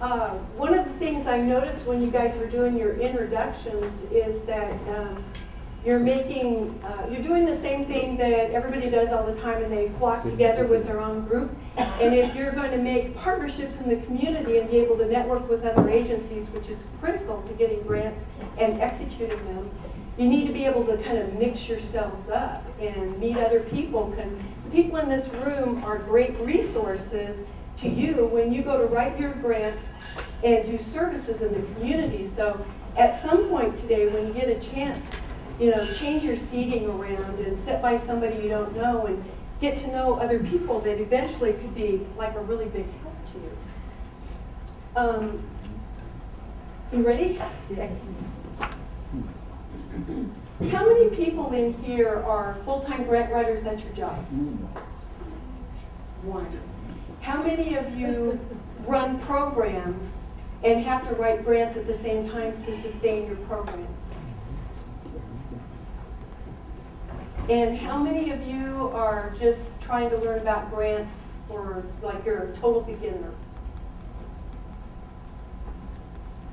Uh, One of the things I noticed when you guys were doing your introductions is that um, you're making, uh, you're doing the same thing that everybody does all the time and they flock together with their own group. And if you're going to make partnerships in the community and be able to network with other agencies, which is critical to getting grants and executing them, you need to be able to kind of mix yourselves up and meet other people because the people in this room are great resources to you when you go to write your grant and do services in the community. So at some point today, when you get a chance, you know, change your seating around and sit by somebody you don't know and get to know other people that eventually could be like a really big help to you. Um, you ready? Yes. How many people in here are full-time grant writers at your job? One. How many of you run programs and have to write grants at the same time to sustain your programs? And how many of you are just trying to learn about grants or like you're a total beginner?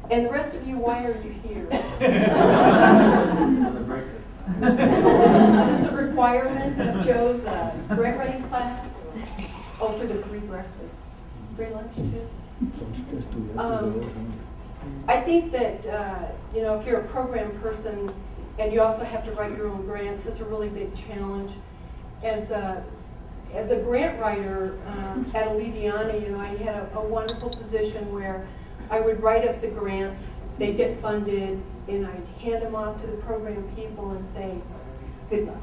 And the rest of you, why are you here? this is a requirement of Joe's uh, grant writing class? Oh, for the free breakfast, free lunch too? Um, I think that, uh, you know, if you're a program person and you also have to write your own grants, that's a really big challenge. As a, as a grant writer um, at Aliviane, you know, I had a, a wonderful position where I would write up the grants, they'd get funded, and I'd hand them off to the program people and say, good luck.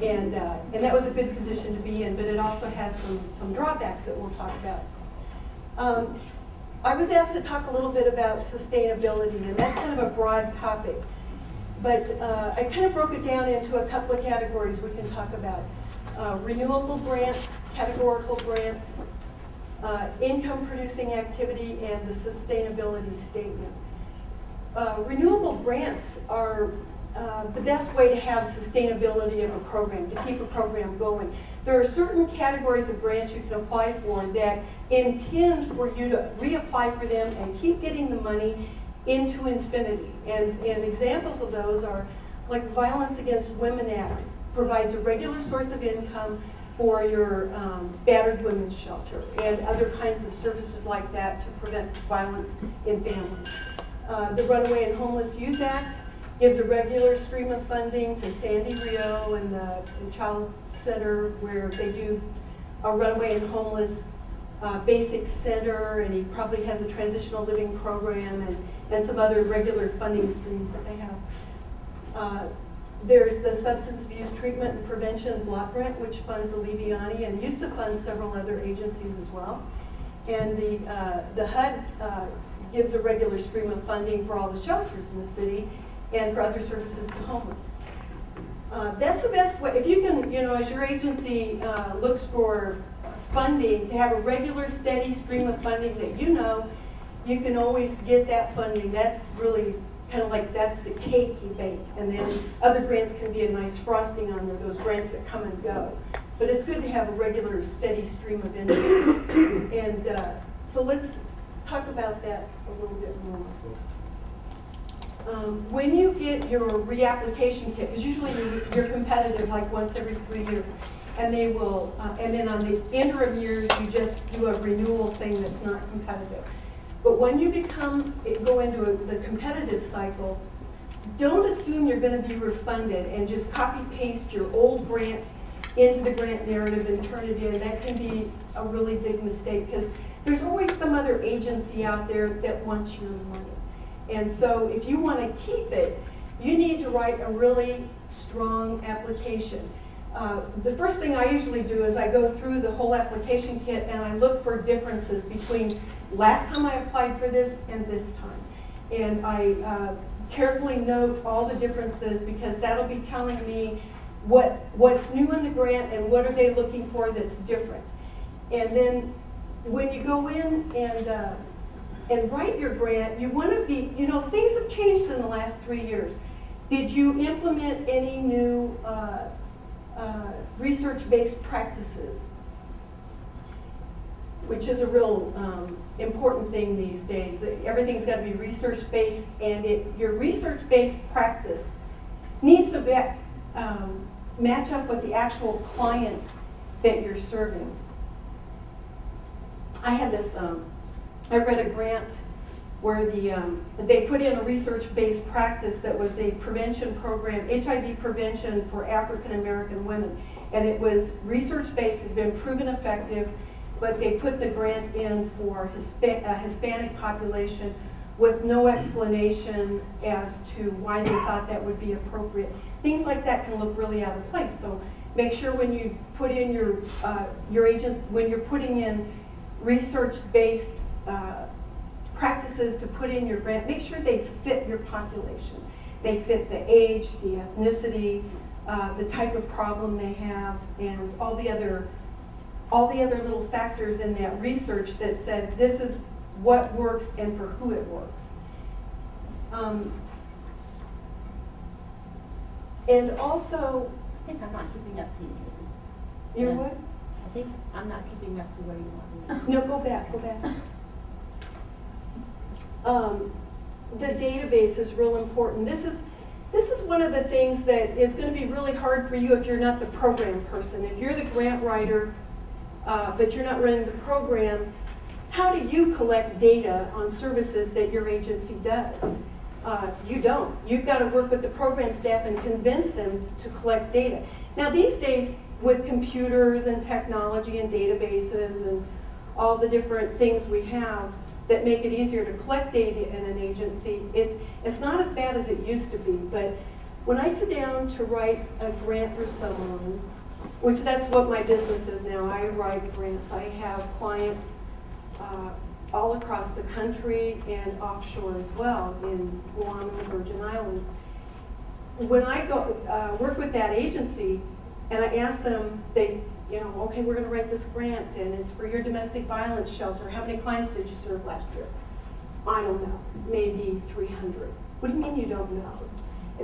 And, uh, and that was a good position to be in, but it also has some, some drawbacks that we'll talk about. Um, I was asked to talk a little bit about sustainability, and that's kind of a broad topic. But uh, I kind of broke it down into a couple of categories we can talk about. Uh, renewable grants, categorical grants, uh, income producing activity, and the sustainability statement. Uh, renewable grants are uh, the best way to have sustainability of a program, to keep a program going. There are certain categories of grants you can apply for that intend for you to reapply for them and keep getting the money into infinity. And, and examples of those are like Violence Against Women Act provides a regular source of income for your um, battered women's shelter and other kinds of services like that to prevent violence in families. Uh, the Runaway and Homeless Youth Act gives a regular stream of funding to Sandy Rio and the, the Child Center where they do a runaway and homeless uh, basic center and he probably has a transitional living program and, and some other regular funding streams that they have. Uh, there's the Substance Abuse Treatment and Prevention Block Grant, which funds Aliviane and used to fund several other agencies as well. And the, uh, the HUD uh, gives a regular stream of funding for all the shelters in the city and for other services to homeless. Uh, that's the best way, if you can, you know, as your agency uh, looks for funding, to have a regular steady stream of funding that you know you can always get that funding. That's really kind of like that's the cake you bake. And then other grants can be a nice frosting on there, those grants that come and go. But it's good to have a regular steady stream of income. and uh, so let's talk about that a little bit more. Um, when you get your reapplication kit, because usually you're, you're, competitive like once every three years, and they will, uh, and then on the interim years, you just do a renewal thing that's not competitive. But when you become, go into a, the competitive cycle, don't assume you're going to be refunded and just copy paste your old grant into the grant narrative and turn it in. That can be a really big mistake because there's always some other agency out there that wants your money. And so if you want to keep it, you need to write a really strong application. Uh, the first thing I usually do is I go through the whole application kit and I look for differences between last time I applied for this and this time. And I uh, carefully note all the differences because that'll be telling me what what's new in the grant and what are they looking for that's different. And then when you go in and uh, and write your grant, you want to be, you know, things have changed in the last three years. Did you implement any new uh, uh, research-based practices? which is a real um, important thing these days. Everything's got to be research-based, and it, your research-based practice needs to be, um, match up with the actual clients that you're serving. I had this, um, I read a grant where the, um, they put in a research-based practice that was a prevention program, HIV prevention for African-American women. And it was research-based, had been proven effective, but they put the grant in for a Hispanic population with no explanation as to why they thought that would be appropriate. Things like that can look really out of place. So make sure when you put in your, uh, your agents, when you're putting in research-based uh, practices to put in your grant, make sure they fit your population. They fit the age, the ethnicity, uh, the type of problem they have, and all the other all the other little factors in that research that said this is what works and for who it works. Um, and also, I think I'm not keeping up to you. you know Yeah. what? I think I'm not keeping up to where you want me. No, go back, go back. Um, the database is real important. This is, this is one of the things that is going to be really hard for you if you're not the program person. If you're the grant writer, uh, but you're not running the program, how do you collect data on services that your agency does? Uh, you don't. You've got to work with the program staff and convince them to collect data. Now these days, with computers and technology and databases and all the different things we have that make it easier to collect data in an agency, it's, it's not as bad as it used to be. But when I sit down to write a grant for someone, which that's what my business is now. I write grants. I have clients uh, all across the country and offshore as well in Guam and the Virgin Islands. When I go uh, work with that agency and I ask them, they, you know, okay, we're going to write this grant and it's for your domestic violence shelter. How many clients did you serve last year? I don't know, maybe 300. What do you mean you don't know?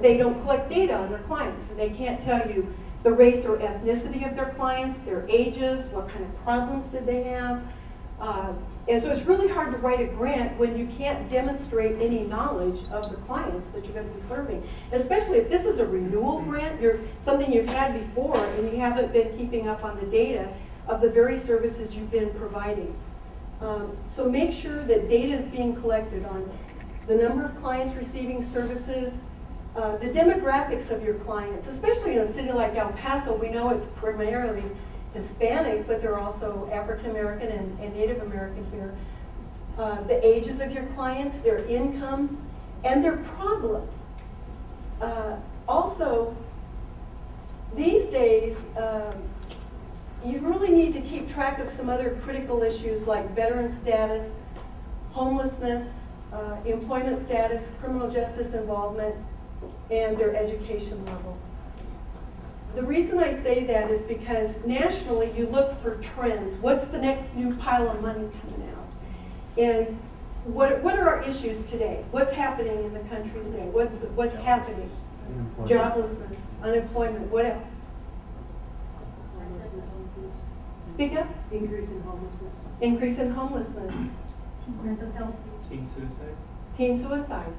They don't collect data on their clients and they can't tell you the race or ethnicity of their clients, their ages, what kind of problems did they have. Uh, and so it's really hard to write a grant when you can't demonstrate any knowledge of the clients that you're going to be serving. Especially if this is a renewal grant, you're something you've had before and you haven't been keeping up on the data of the very services you've been providing. Um, so make sure that data is being collected on the number of clients receiving services, uh, the demographics of your clients, especially in a city like El Paso, we know it's primarily Hispanic, but there are also African American and, and, Native American here. Uh, the ages of your clients, their income, and their problems. Uh, also, these days, um, you really need to keep track of some other critical issues like veteran status, homelessness, uh, employment status, criminal justice involvement, and their education level. The reason I say that is because nationally you look for trends. What's the next new pile of money coming out? And what, what are our issues today? What's happening in the country today? What's, what's happening? Joblessness, unemployment, what else? Speak up. Increase in homelessness. Increase in homelessness, Teen Mental health. Teen suicide? teen suicide.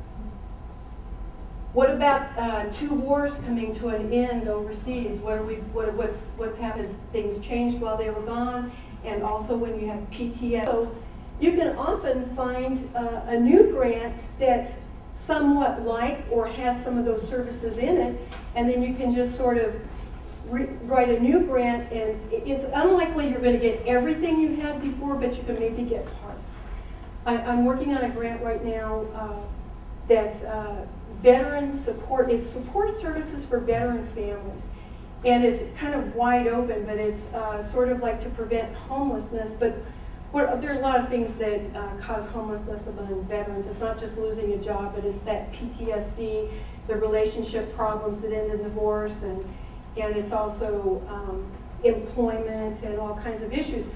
What about uh, two wars coming to an end overseas? What are we? What, what's what's happened? Has things changed while they were gone? And also when you have PTS, so you can often find uh, a new grant that's somewhat like or has some of those services in it, and then you can just sort of write a new grant, and it's unlikely you're going to get everything you had before, but you can maybe get parts. I, am working on a grant right now uh, that's uh, veteran support. It's support services for veteran families. And it's kind of wide open, but it's uh, sort of like to prevent homelessness. But what, there are a lot of things that uh, cause homelessness among veterans. It's not just losing a job, but it's that PTSD, the relationship problems that end in divorce, and, and it's also um, employment and all kinds of issues.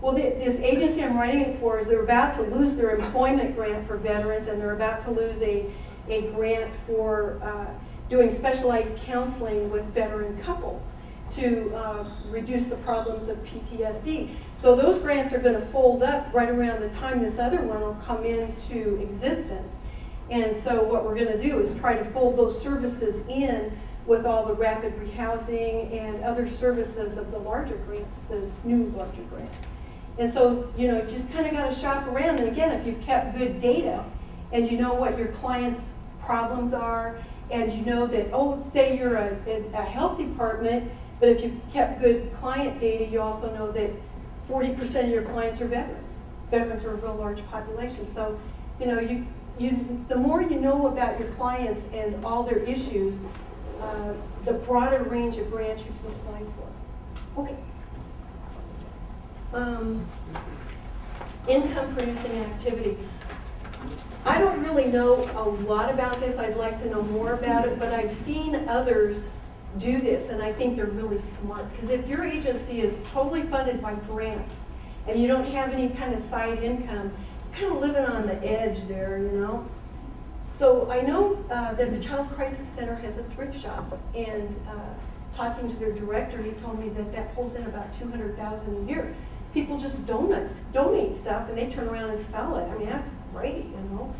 Well, the, this agency I'm writing it for is they're about to lose their employment grant for veterans, and they're about to lose a a grant for uh, doing specialized counseling with veteran couples to uh, reduce the problems of PTSD. So those grants are gonna fold up right around the time this other one will come into existence. And so what we're gonna do is try to fold those services in with all the rapid rehousing and other services of the larger grant, the new larger grant. And so, you know, just kind of got to shop around. And again, if you've kept good data and you know what your clients' problems are, and you know that, oh, say you're a, a health department, but if you've kept good client data, you also know that 40% of your clients are veterans. Veterans are a real large population. So, you know, you, you, the more you know about your clients and all their issues, uh, the broader range of grants you can apply for. Okay. Um, income producing activity. I don't really know a lot about this. I'd like to know more about it, but I've seen others do this, and I think they're really smart. Because if your agency is totally funded by grants and you don't have any kind of side income, you're kind of living on the edge there, you know? So I know uh, that the Child Crisis Center has a thrift shop, and uh, talking to their director, he told me that that pulls in about 200000 a year. People just donate, donate stuff, and they turn around and sell it. I mean, that's great, you know?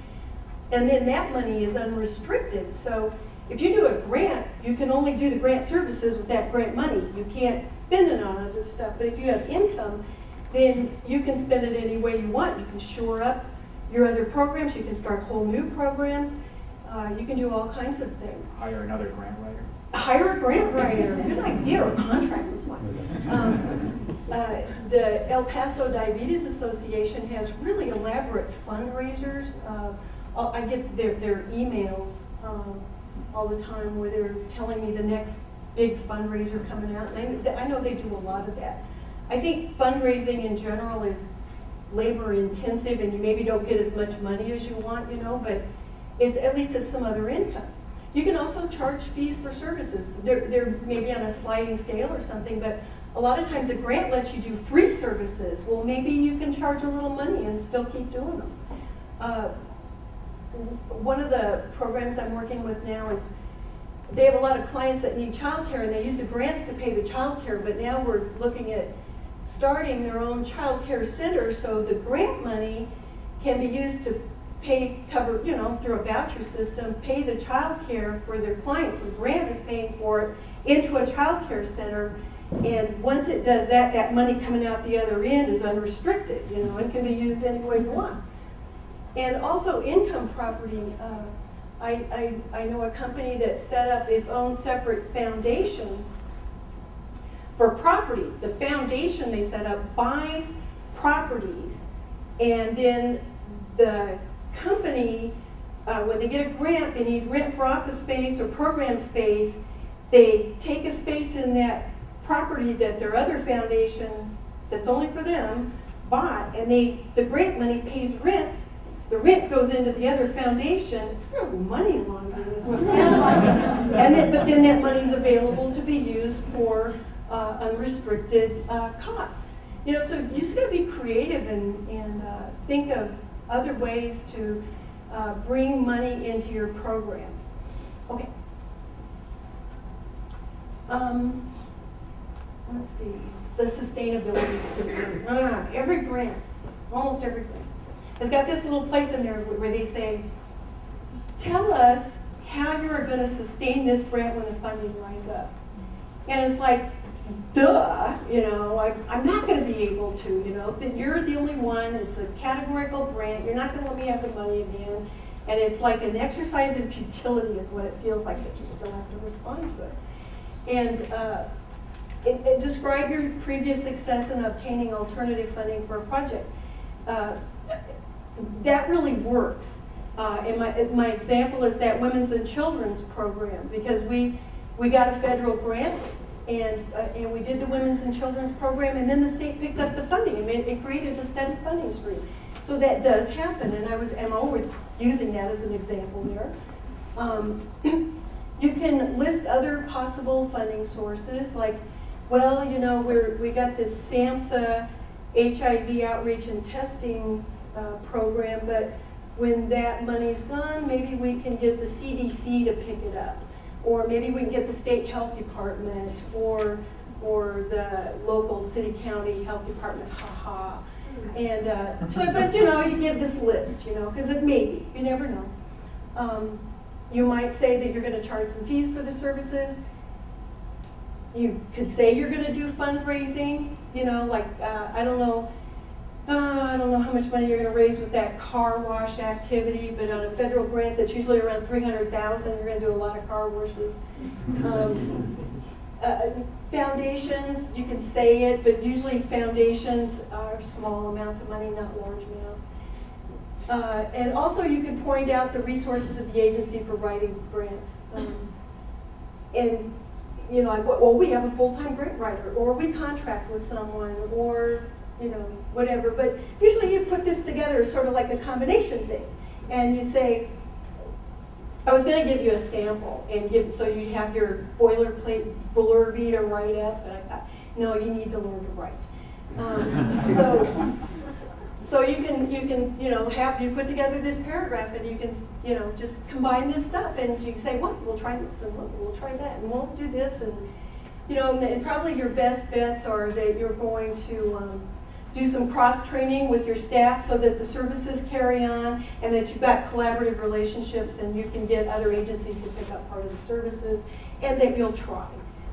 And then that money is unrestricted, so if you do a grant, you can only do the grant services with that grant money. You can't spend it on other stuff, but if you have income, then you can spend it any way you want. You can shore up your other programs, you can start whole new programs, uh, you can do all kinds of things. Hire another grant writer. Hire a grant writer, good idea, or contract with one. Um, uh, the El Paso Diabetes Association has really elaborate fundraisers. Uh, I'll- get their, their emails um, all the time where they're telling me the next big fundraiser coming out. And I, I know they do a lot of that. I think fundraising in general is labor intensive and you maybe don't get as much money as you want, you know, but it's at least it's some other income. You can also charge fees for services. They're, they're maybe on a sliding scale or something, but a lot of times a grant lets you do free services. Well, maybe you can charge a little money and still keep doing them. Uh, one of the programs I'm working with now is they have a lot of clients that need childcare and they use the grants to pay the childcare, but now we're looking at starting their own child care center so the grant money can be used to pay, cover, you know, through a voucher system, pay the child care for their clients. So the grant is paying for it into a child care center. And once it does that, that money coming out the other end is unrestricted, you know, it can be used any way you want. And also income property. Uh, I, I, I know a company that set up its own separate foundation for property. The foundation they set up buys properties, and then the company, uh, when they get a grant, they need rent for office space or program space. They take a space in that property that their other foundation, that's only for them, bought, and they the grant money pays rent. The rent goes into the other foundation. It's real money laundering, is what it sounds like. And then, but then that money's available to be used for uh, unrestricted uh, costs. You know, so you just got to be creative and, and uh, think of other ways to uh, bring money into your program. Okay. Um, let's see, the sustainability statement. Ah, every grant, almost every grant, has got this little place in there where they say, tell us how you're going to sustain this grant when the funding lines up. And it's like, duh, you know, I, I'm not going to be able to, you know, that you're the only one, it's a categorical grant, you're not going to let me have the money again. And it's like an exercise in futility is what it feels like, that you still have to respond to it. And uh, describe your previous success in obtaining alternative funding for a project. Uh, that really works. Uh, and my, my example is that Women's and Children's Program, because we, we got a federal grant and, uh, and we did the Women's and Children's Program, and then the state picked up the funding. and it, it created a steady funding stream. So that does happen, and I was, am always using that as an example there. Um, you can list other possible funding sources, like, well, you know, we're, we got this SAMHSA HIV outreach and testing uh, program, but when that money's gone, maybe we can get the CDC to pick it up or maybe we can get the state health department, or or the local city, county health department, ha-ha. And, uh, so, but you know, you give this list, you know, because it may be, you never know. Um, You might say that you're gonna charge some fees for the services. You could say you're gonna do fundraising, you know, like, uh, I don't know, uh, I don't know how much money you're gonna raise with that car wash activity, but on a federal grant that's usually around three hundred thousand, you're gonna do a lot of car washes. Um, uh, Foundations, you can say it, but usually foundations are small amounts of money, not large amounts. Uh, And also, you can point out the resources of the agency for writing grants. Um, And, you know, like, well, we have a full-time grant writer, or we contract with someone, or, you know, whatever. But usually you put this together sort of like a combination thing. And you say, I was gonna give you a sample and give, so you have your boilerplate blurb to write up, but I thought, no, you need to learn to write. Um, So, so you can, you can, you know, have, you put together this paragraph and you can, you know, just combine this stuff and you say, well, we'll try this and we'll, we'll try that and we'll do this and, you know, and probably your best bets are that you're going to, um, do some cross-training with your staff so that the services carry on and that you've got collaborative relationships and you can get other agencies to pick up part of the services and that you'll try.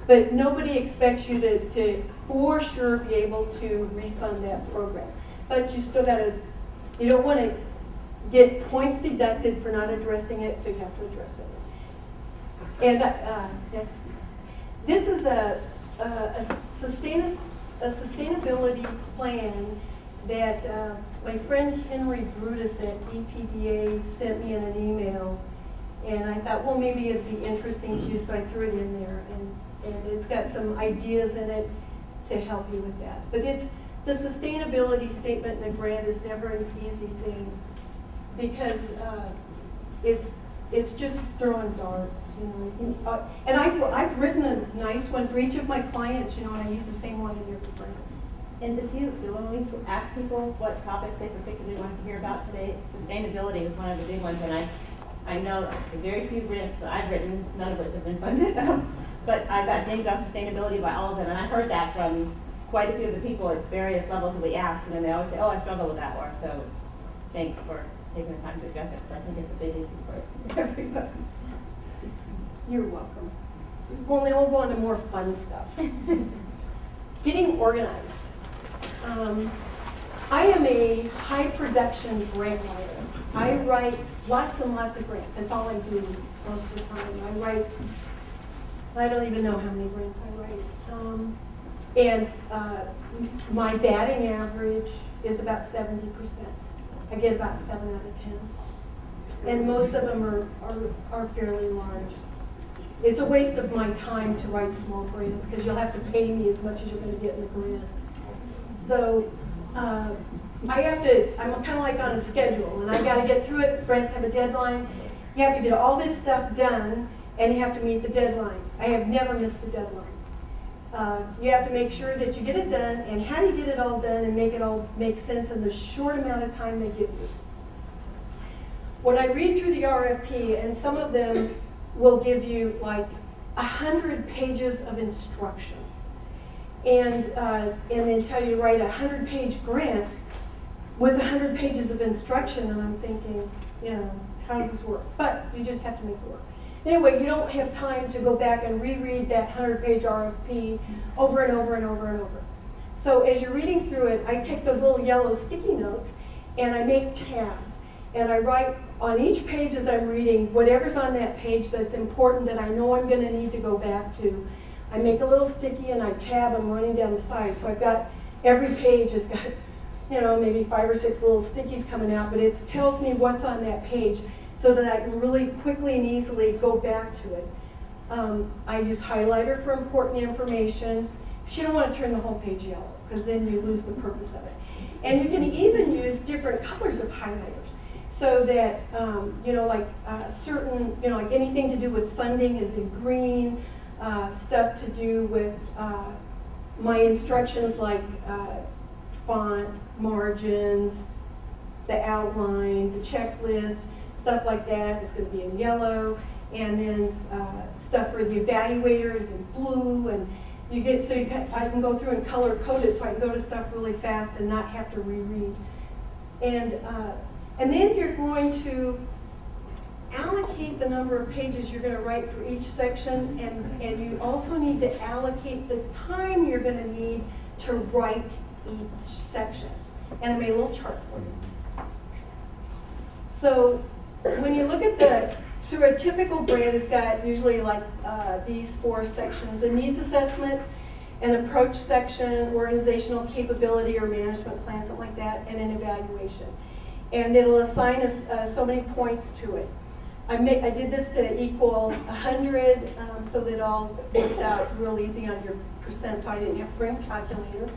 But nobody expects you to, to for sure be able to refund that program. But you still gotta, you don't wanna get points deducted for not addressing it, so you have to address it. And, uh, next. This is a, a a sustain, a sustainability plan that, uh, my friend Henry Brutus at EPDA sent me in an email. And I thought, well, maybe it'd be interesting to you, so I threw it in there. And, and it's got some ideas in it to help you with that. But it's, the sustainability statement in the grant is never an easy thing because uh, it's, it's just throwing darts, you know. Uh, And I've, I've written a nice one for each of my clients, you know, and I use the same one in your grant. And if you, when we ask people what topics they particularly want to hear about today, sustainability is one of the big ones. And I, I know the very few grants that I've written, none of which have been funded, but I've got dinged on sustainability by all of them. And I've heard that from quite a few of the people at various levels that we ask, and then they always say, oh, I struggle with that one. So thanks for taking the time to address it, because I think it's a big issue for everybody. You're welcome. Well, then we'll go on to more fun stuff. Getting organized. Um, I am a high production grant writer. I write lots and lots of grants. That's all I do most of the time. I write, I don't even know how many grants I write. Um, and uh, my batting average is about 70%. I get about seven out of 10. And most of them are, are, are fairly large. It's a waste of my time to write small grants because you'll have to pay me as much as you're going to get in the grant. So uh, I have to, I'm kind of like on a schedule and I got to get through it. Grants have a deadline. You have to get all this stuff done and you have to meet the deadline. I have never missed a deadline. Uh, you have to make sure that you get it done and how do you get it all done and make it all make sense in the short amount of time they give you. When I read through the RFP, and some of them will give you like a hundred pages of instructions, and uh, and then tell you to write a hundred page grant with a hundred pages of instruction, and I'm thinking, you know, how does this work? But you just have to make it work. Anyway, you don't have time to go back and reread that hundred page RFP over and over and over and over. So as you're reading through it, I take those little yellow sticky notes and I make tabs. And I write on each page as I'm reading, whatever's on that page that's important that I know I'm gonna need to go back to. I make a little sticky and I tab them running down the side. So I've got, every page has got, you know, maybe five or six little stickies coming out, but it tells me what's on that page so that I can really quickly and easily go back to it. Um, I use highlighter for important information. You don't want to turn the whole page yellow because then you lose the purpose of it. And you can even use different colors of highlighters so that, um, you know, like uh, certain, you know, like anything to do with funding is in green, uh, stuff to do with uh, my instructions like uh, font, margins, the outline, the checklist, stuff like that is going to be in yellow. And then uh, stuff for the evaluators in blue and You get, so you can, I can go through and color code it, so I can go to stuff really fast and not have to reread. And, uh, and then you're going to allocate the number of pages you're gonna write for each section, and, and you also need to allocate the time you're gonna need to write each section. And I made a little chart for you. So, when you look at the, through a typical grant, it's got usually like, uh, these four sections, a needs assessment, an approach section, organizational capability or management plan, something like that, and an evaluation. And it'll assign us, uh, so many points to it. I made, I did this to equal hundred, um, so that it all works out real easy on your percent, so I didn't have to bring a calculator.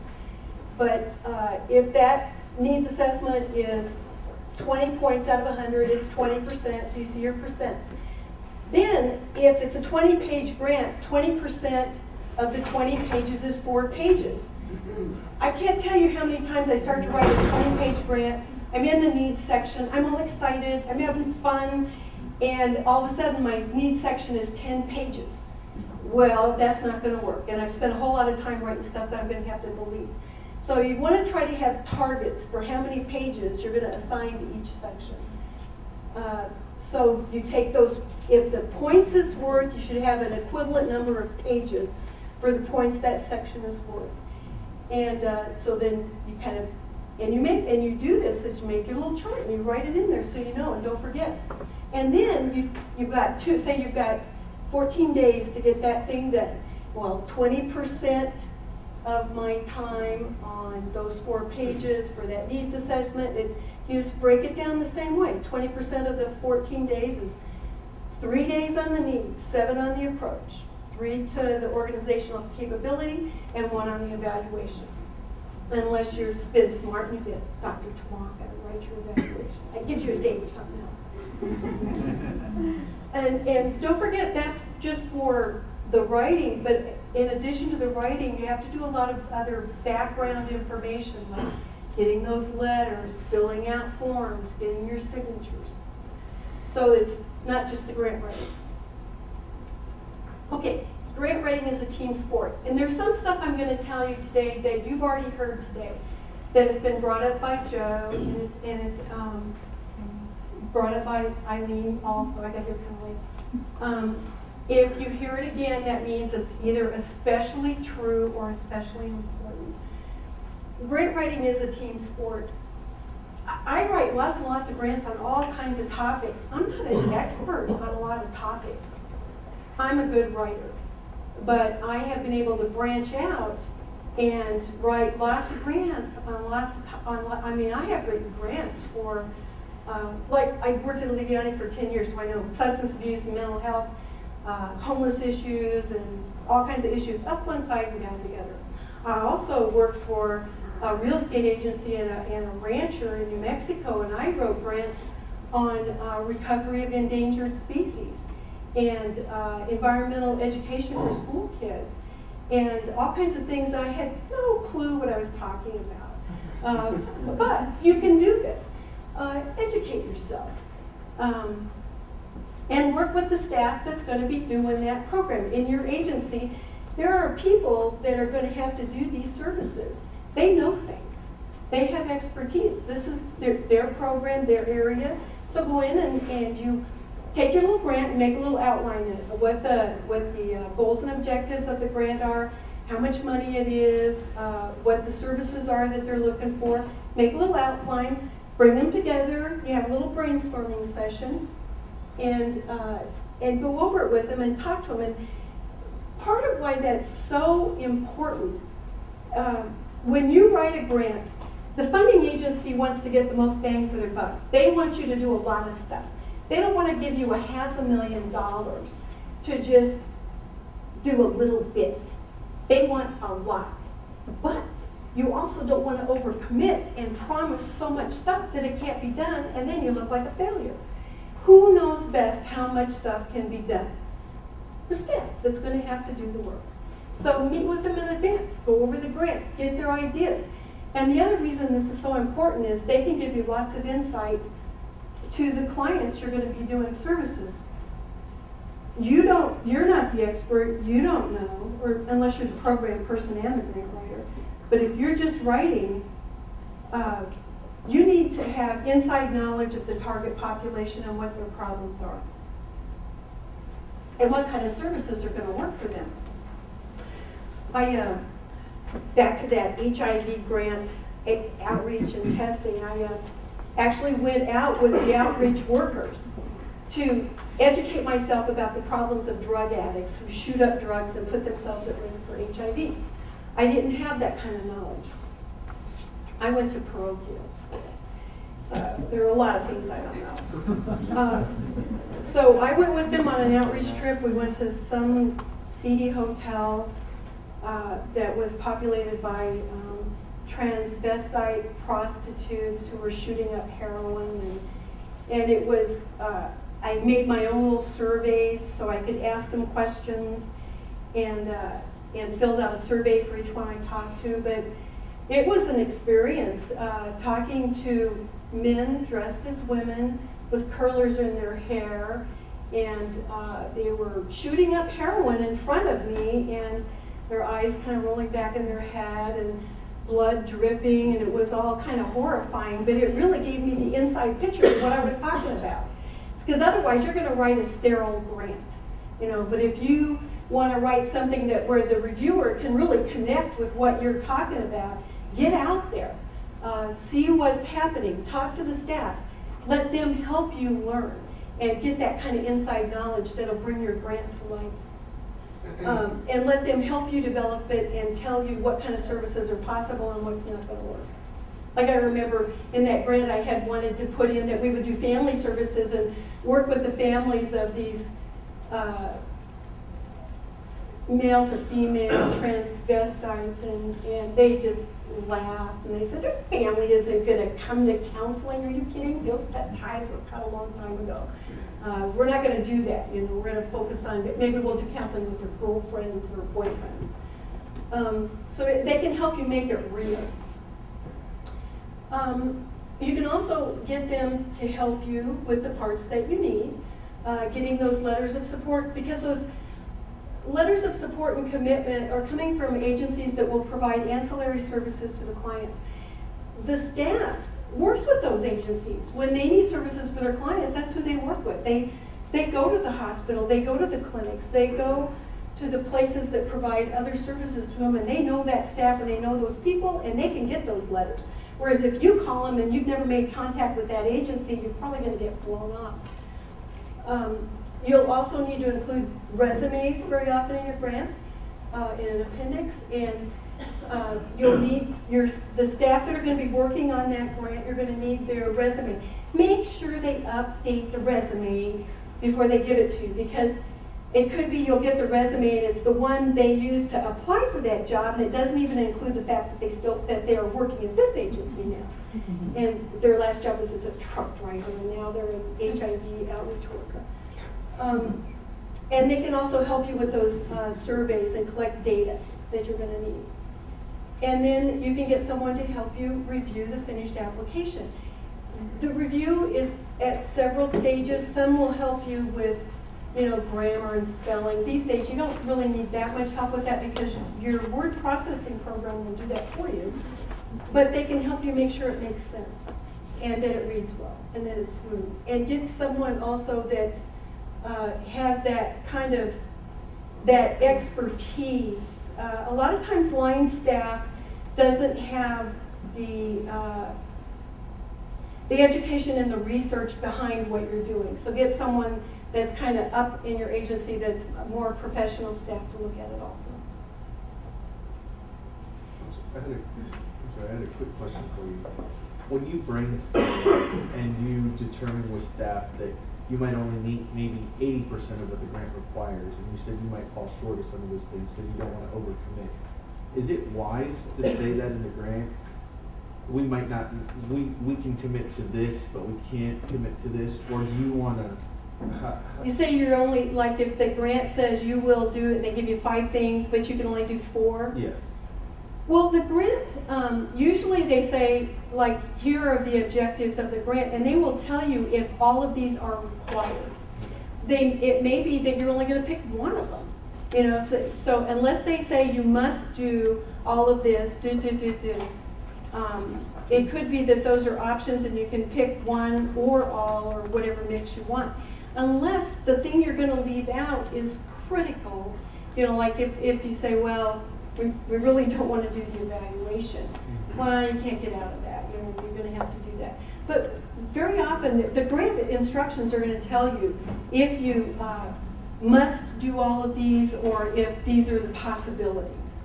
But, uh, if that needs assessment is twenty points out of hundred, it's twenty percent, so you see your percents. Then, if it's a twenty-page grant, twenty percent of the twenty pages is four pages. I can't tell you how many times I start to write a twenty-page grant, I'm in the needs section, I'm all excited, I'm having fun, and all of a sudden, my needs section is ten pages. Well, that's not gonna work, and I've spent a whole lot of time writing stuff that I'm gonna have to delete. So you wanna try to have targets for how many pages you're gonna assign to each section. Uh, So you take those, if the points it's worth, you should have an equivalent number of pages for the points that section is worth. And uh, so then you kind of, and you make, and you do this, is you make your little chart and you write it in there so you know and don't forget. And then you, you've got two, say you've got 14 days to get that thing done. Well, 20% of my time on those four pages for that needs assessment, it's, you just break it down the same way. 20% of the 14 days is three days on the needs, seven on the approach, three to the organizational capability, and one on the evaluation. Unless you're been smart and you get Dr. Tawanka to write your evaluation. That gives you a date or something else. And, and don't forget, that's just for the writing, but in addition to the writing, you have to do a lot of other background information, like getting those letters, filling out forms, getting your signatures. So it's not just the grant writing. Okay, grant writing is a team sport. And there's some stuff I'm gonna tell you today that you've already heard today, that has been brought up by Joe, and it's, and it's, um, brought up by Eileen also, I got here kind of late. Um, if you hear it again, that means it's either especially true or especially important. Grant writing is a team sport. I write lots and lots of grants on all kinds of topics. I'm not an expert on a lot of topics. I'm a good writer, but I have been able to branch out and write lots of grants on lots of, on, I mean, I have written grants for, um, like, I worked at Aliviane for ten years, so I know substance abuse and mental health, uh, homeless issues and all kinds of issues, up one side and down the other. I also worked for a real estate agency and a, and a rancher in New Mexico, and I wrote grants on uh, recovery of endangered species and uh, environmental education for school kids and all kinds of things I had no clue what I was talking about. Um, but you can do this. Uh, educate yourself. Um, and work with the staff that's going to be doing that program. In your agency, there are people that are going to have to do these services. They know things. They have expertise. This is their, their program, their area. So go in and, and you take your little grant and make a little outline of what the, what the uh, goals and objectives of the grant are, how much money it is, uh, what the services are that they're looking for. Make a little outline, bring them together, you have a little brainstorming session, and, uh, and go over it with them and talk to them. And part of why that's so important, um, when you write a grant, the funding agency wants to get the most bang for their buck. They want you to do a lot of stuff. They don't want to give you a half a million dollars to just do a little bit. They want a lot. But you also don't want to overcommit and promise so much stuff that it can't be done, and then you look like a failure. Who knows best how much stuff can be done? The staff that's going to have to do the work. So meet with them in advance, go over the grant, get their ideas. And the other reason this is so important is they can give you lots of insight to the clients you're going to be doing services you don't, you're not the expert, you don't know, or unless you're the program person and the grant writer. But if you're just writing, uh, you need to have inside knowledge of the target population and what their problems are. And what kind of services are gonna work for them. I, uh, back to that HIV grant outreach and testing, I, uh, actually went out with the outreach workers to educate myself about the problems of drug addicts who shoot up drugs and put themselves at risk for HIV. I didn't have that kind of knowledge. I went to parochial school, there are a lot of things I don't know. Uh, So I went with them on an outreach trip. We went to some seedy hotel uh, that was populated by um, transvestite prostitutes who were shooting up heroin. And, and it was, uh, I made my own little surveys so I could ask them questions and, uh, and filled out a survey for each one I talked to. But it was an experience uh, talking to men dressed as women with curlers in their hair. And uh, they were shooting up heroin in front of me, and their eyes kind of rolling back in their head, and blood dripping, and it was all kind of horrifying. But it really gave me the inside picture of what I was talking about. Because otherwise, you're going to write a sterile grant, you know. But if you want to write something that where the reviewer can really connect with what you're talking about, get out there, uh, see what's happening, talk to the staff, let them help you learn and get that kind of inside knowledge that'll bring your grant to life. Um, and let them help you develop it and tell you what kind of services are possible and what's not going to work. Like I remember in that grant I had wanted to put in that we would do family services and work with the families of these uh, male to female transvestites and, and they just laughed and they said, their family isn't gonna come to counseling, are you kidding? Those pet ties were cut a long time ago. Uh, we're not gonna do that, you know, we're gonna focus on, maybe we'll do counseling with your girlfriends or boyfriends. Um, so they can help you make it real. Um, you can also get them to help you with the parts that you need, uh, getting those letters of support, because those letters of support and commitment are coming from agencies that will provide ancillary services to the clients. The staff works with those agencies. When they need services for their clients, that's who they work with. They, they go to the hospital, they go to the clinics, they go to the places that provide other services to them, and they know that staff and they know those people, and they can get those letters. Whereas if you call them and you've never made contact with that agency, you're probably gonna get blown off. Um, You'll also need to include resumes very often in your grant, uh, in an appendix, and uh, you'll need your, the staff that are gonna be working on that grant, you're gonna need their resume. Make sure they update the resume before they give it to you, because it could be you'll get the resume and it's the one they use to apply for that job, and it doesn't even include the fact that they still, that they are working at this agency now. And their last job was as a truck driver, and now they're an HIV outreach worker. Um, And they can also help you with those uh, surveys and collect data that you're gonna need. And then you can get someone to help you review the finished application. The review is at several stages. Some will help you with, you know, grammar and spelling. These days, you don't really need that much help with that because your word processing program will do that for you. But they can help you make sure it makes sense and that it reads well and that it's smooth. And get someone also that's uh, has that kind of, that expertise. Uh, A lot of times line staff doesn't have the, uh, the education and the research behind what you're doing. So get someone that's kind of up in your agency that's more professional staff to look at it also. I had a, I had a quick question for you. When you brainstorm and you determine with staff that you might only meet maybe eighty percent of what the grant requires, and you said you might fall short of some of those things because you don't want to overcommit, is it wise to say that in the grant? We might not, we, we can commit to this, but we can't commit to this, or do you want to? You say you're only, like if the grant says you will do it, and they give you five things, but you can only do four? Yes, Well, the grant, um, usually they say, like, here are the objectives of the grant, and they will tell you if all of these are required. they, it may be that you're only gonna pick one of them. You know, so, so unless they say you must do all of this, do, do, do, do. Um, it could be that those are options and you can pick one or all or whatever mix you want. Unless the thing you're gonna leave out is critical, you know, like if, if you say, well, we, we really don't wanna do the evaluation. Well, you can't get out of that, you know, you're gonna have to do that. But very often, the- the grant instructions are gonna tell you if you, uh, must do all of these or if these are the possibilities.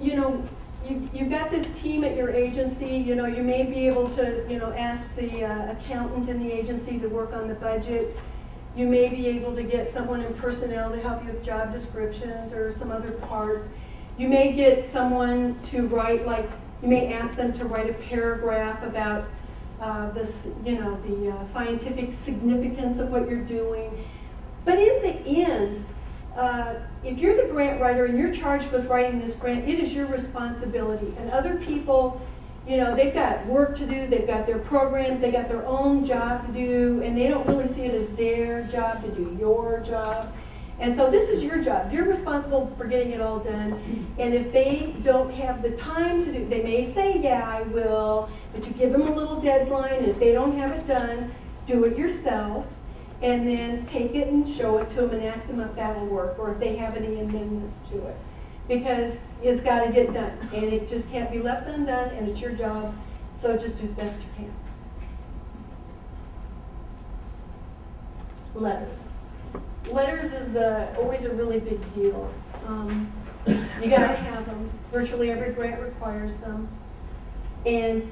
You know, you, you've got this team at your agency, you know, you may be able to, you know, ask the uh, accountant in the agency to work on the budget. You may be able to get someone in personnel to help you with job descriptions or some other parts. You may get someone to write, like, you may ask them to write a paragraph about uh, this, you know, the uh, scientific significance of what you're doing. But in the end, uh, if you're the grant writer and you're charged with writing this grant, it is your responsibility. And other people, you know, they've got work to do, they've got their programs, they got their own job to do, and they don't really see it as their job to do your job. And so this is your job. You're responsible for getting it all done. And if they don't have the time to do, they may say, yeah, I will, but you give them a little deadline, and if they don't have it done, do it yourself, and then take it and show it to them and ask them if that'll work, or if they have any amendments to it. Because it's gotta get done, and it just can't be left undone, and it's your job, so just do the best you can. Letters. Letters is uh, always a really big deal. Um, You gotta have them, virtually every grant requires them. And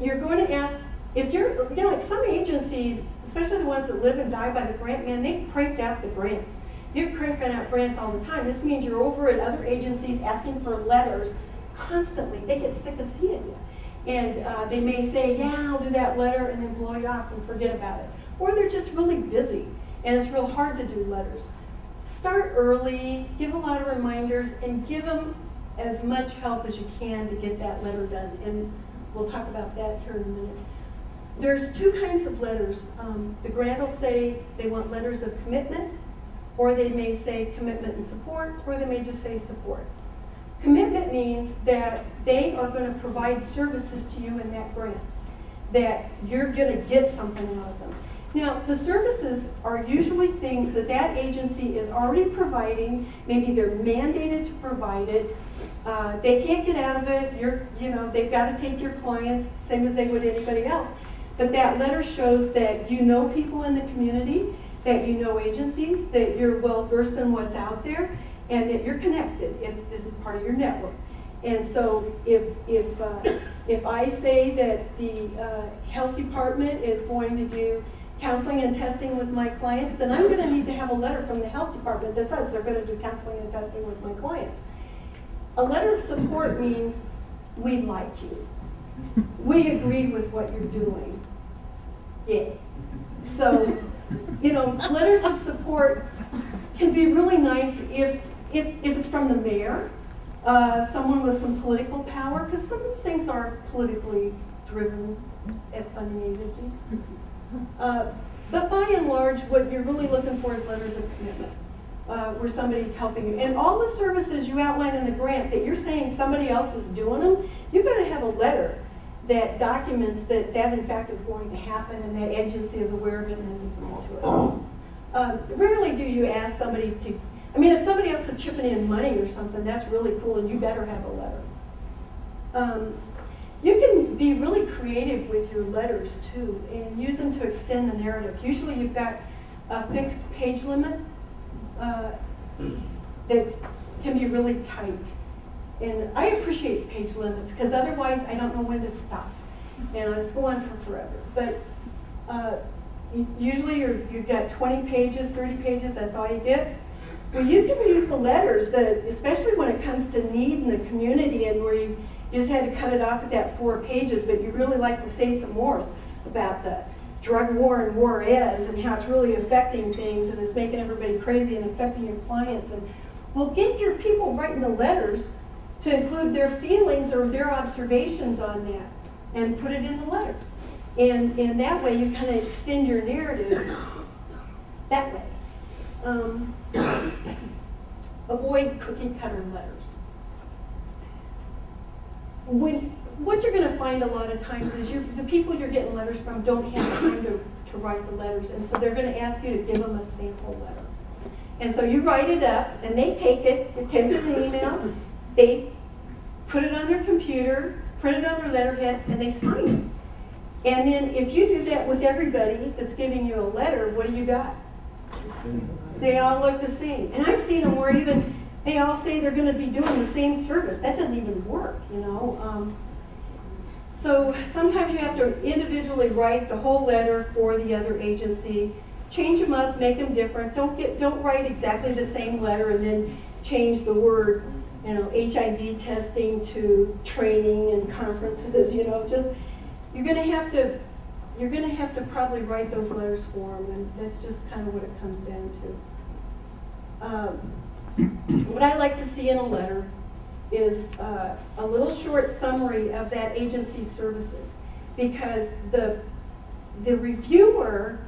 you're going to ask, if you're, you know, like some agencies, especially the ones that live and die by the grant, man, they crank out the grants. You're cranking out grants all the time. This means you're over at other agencies asking for letters constantly. They get sick of seeing you. And uh, they may say, yeah, I'll do that letter, and then blow you off and forget about it. Or they're just really busy, and it's real hard to do letters. Start early, give a lot of reminders, and give them as much help as you can to get that letter done. And we'll talk about that here in a minute. There's two kinds of letters. Um, the grant will say they want letters of commitment, or they may say commitment and support, or they may just say support. Commitment means that they are going to provide services to you in that grant, that you're going to get something out of them. Now, the services are usually things that that agency is already providing, maybe they're mandated to provide it. Uh, they can't get out of it, you're, you know, they've got to take your clients, same as they would anybody else. But that letter shows that you know people in the community, that you know agencies, that you're well versed in what's out there, and that you're connected. It's, this is part of your network. And so if, if, uh, if I say that the uh, health department is going to do counseling and testing with my clients, then I'm gonna need to have a letter from the health department that says they're gonna do counseling and testing with my clients. A letter of support means, we like you. We agree with what you're doing. Yeah. So, you know, letters of support can be really nice if, if, if it's from the mayor, uh, someone with some political power, because some things are politically driven at funding agencies. Uh, But by and large, what you're really looking for is letters of commitment, uh, where somebody's helping you. And all the services you outline in the grant that you're saying somebody else is doing them, you've got to have a letter that documents that that in fact is going to happen and that agency is aware of it and is agreeing to it. Um, Rarely do you ask somebody to, I mean, if somebody else is chipping in money or something, that's really cool and you better have a letter. Um, You can be really creative with your letters too and use them to extend the narrative. Usually you've got a fixed page limit uh, that can be really tight. And I appreciate page limits because otherwise I don't know when to stop. And I just go on for forever. But uh, usually you're, you've got 20 pages, 30 pages, that's all you get. Well, you can use the letters, that, especially when it comes to need in the community and where you, you just had to cut it off at that four pages, but you really like to say some more about the drug war and Juárez and how it's really affecting things and it's making everybody crazy and affecting your clients. And well, get your people writing the letters to include their feelings or their observations on that and put it in the letters. And, and that way you kind of extend your narrative that way. Um, avoid cookie cutter letters. When, what you're gonna find a lot of times is the people you're getting letters from don't have time to, to write the letters, and so they're gonna ask you to give them a sample letter. And so you write it up, and they take it, it comes in an email, they put it on their computer, print it on their letterhead, and they sign it. And then if you do that with everybody that's giving you a letter, what do you got? They all look the same. And I've seen them where even, they all say they're gonna be doing the same service. That doesn't even work, you know? Um, So sometimes you have to individually write the whole letter for the other agency. Change them up, make them different. Don't get, don't write exactly the same letter and then change the word, you know, HIV testing to training and conferences, you know, just, you're gonna have to, you're gonna have to probably write those letters for them, and that's just kind of what it comes down to. Um, What I like to see in a letter is uh, a little short summary of that agency's services, because the, the reviewer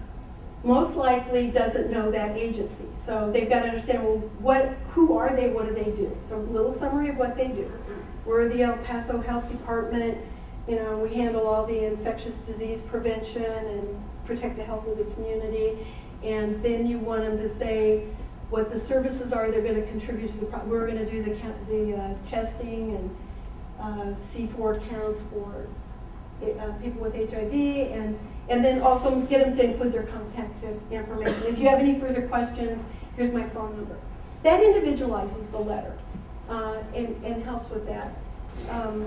most likely doesn't know that agency. So they've got to understand, well, what, who are they, what do they do? So a little summary of what they do. We're the El Paso Health Department, you know, we handle all the infectious disease prevention and protect the health of the community. And then you want them to say what the services are they're gonna contribute to the, pro- we're gonna do the, the uh, testing and uh, CD4 counts for uh, people with HIV, and, and then also get them to include their contact information. If you have any further questions, here's my phone number. That individualizes the letter, uh, and, and helps with that. Um,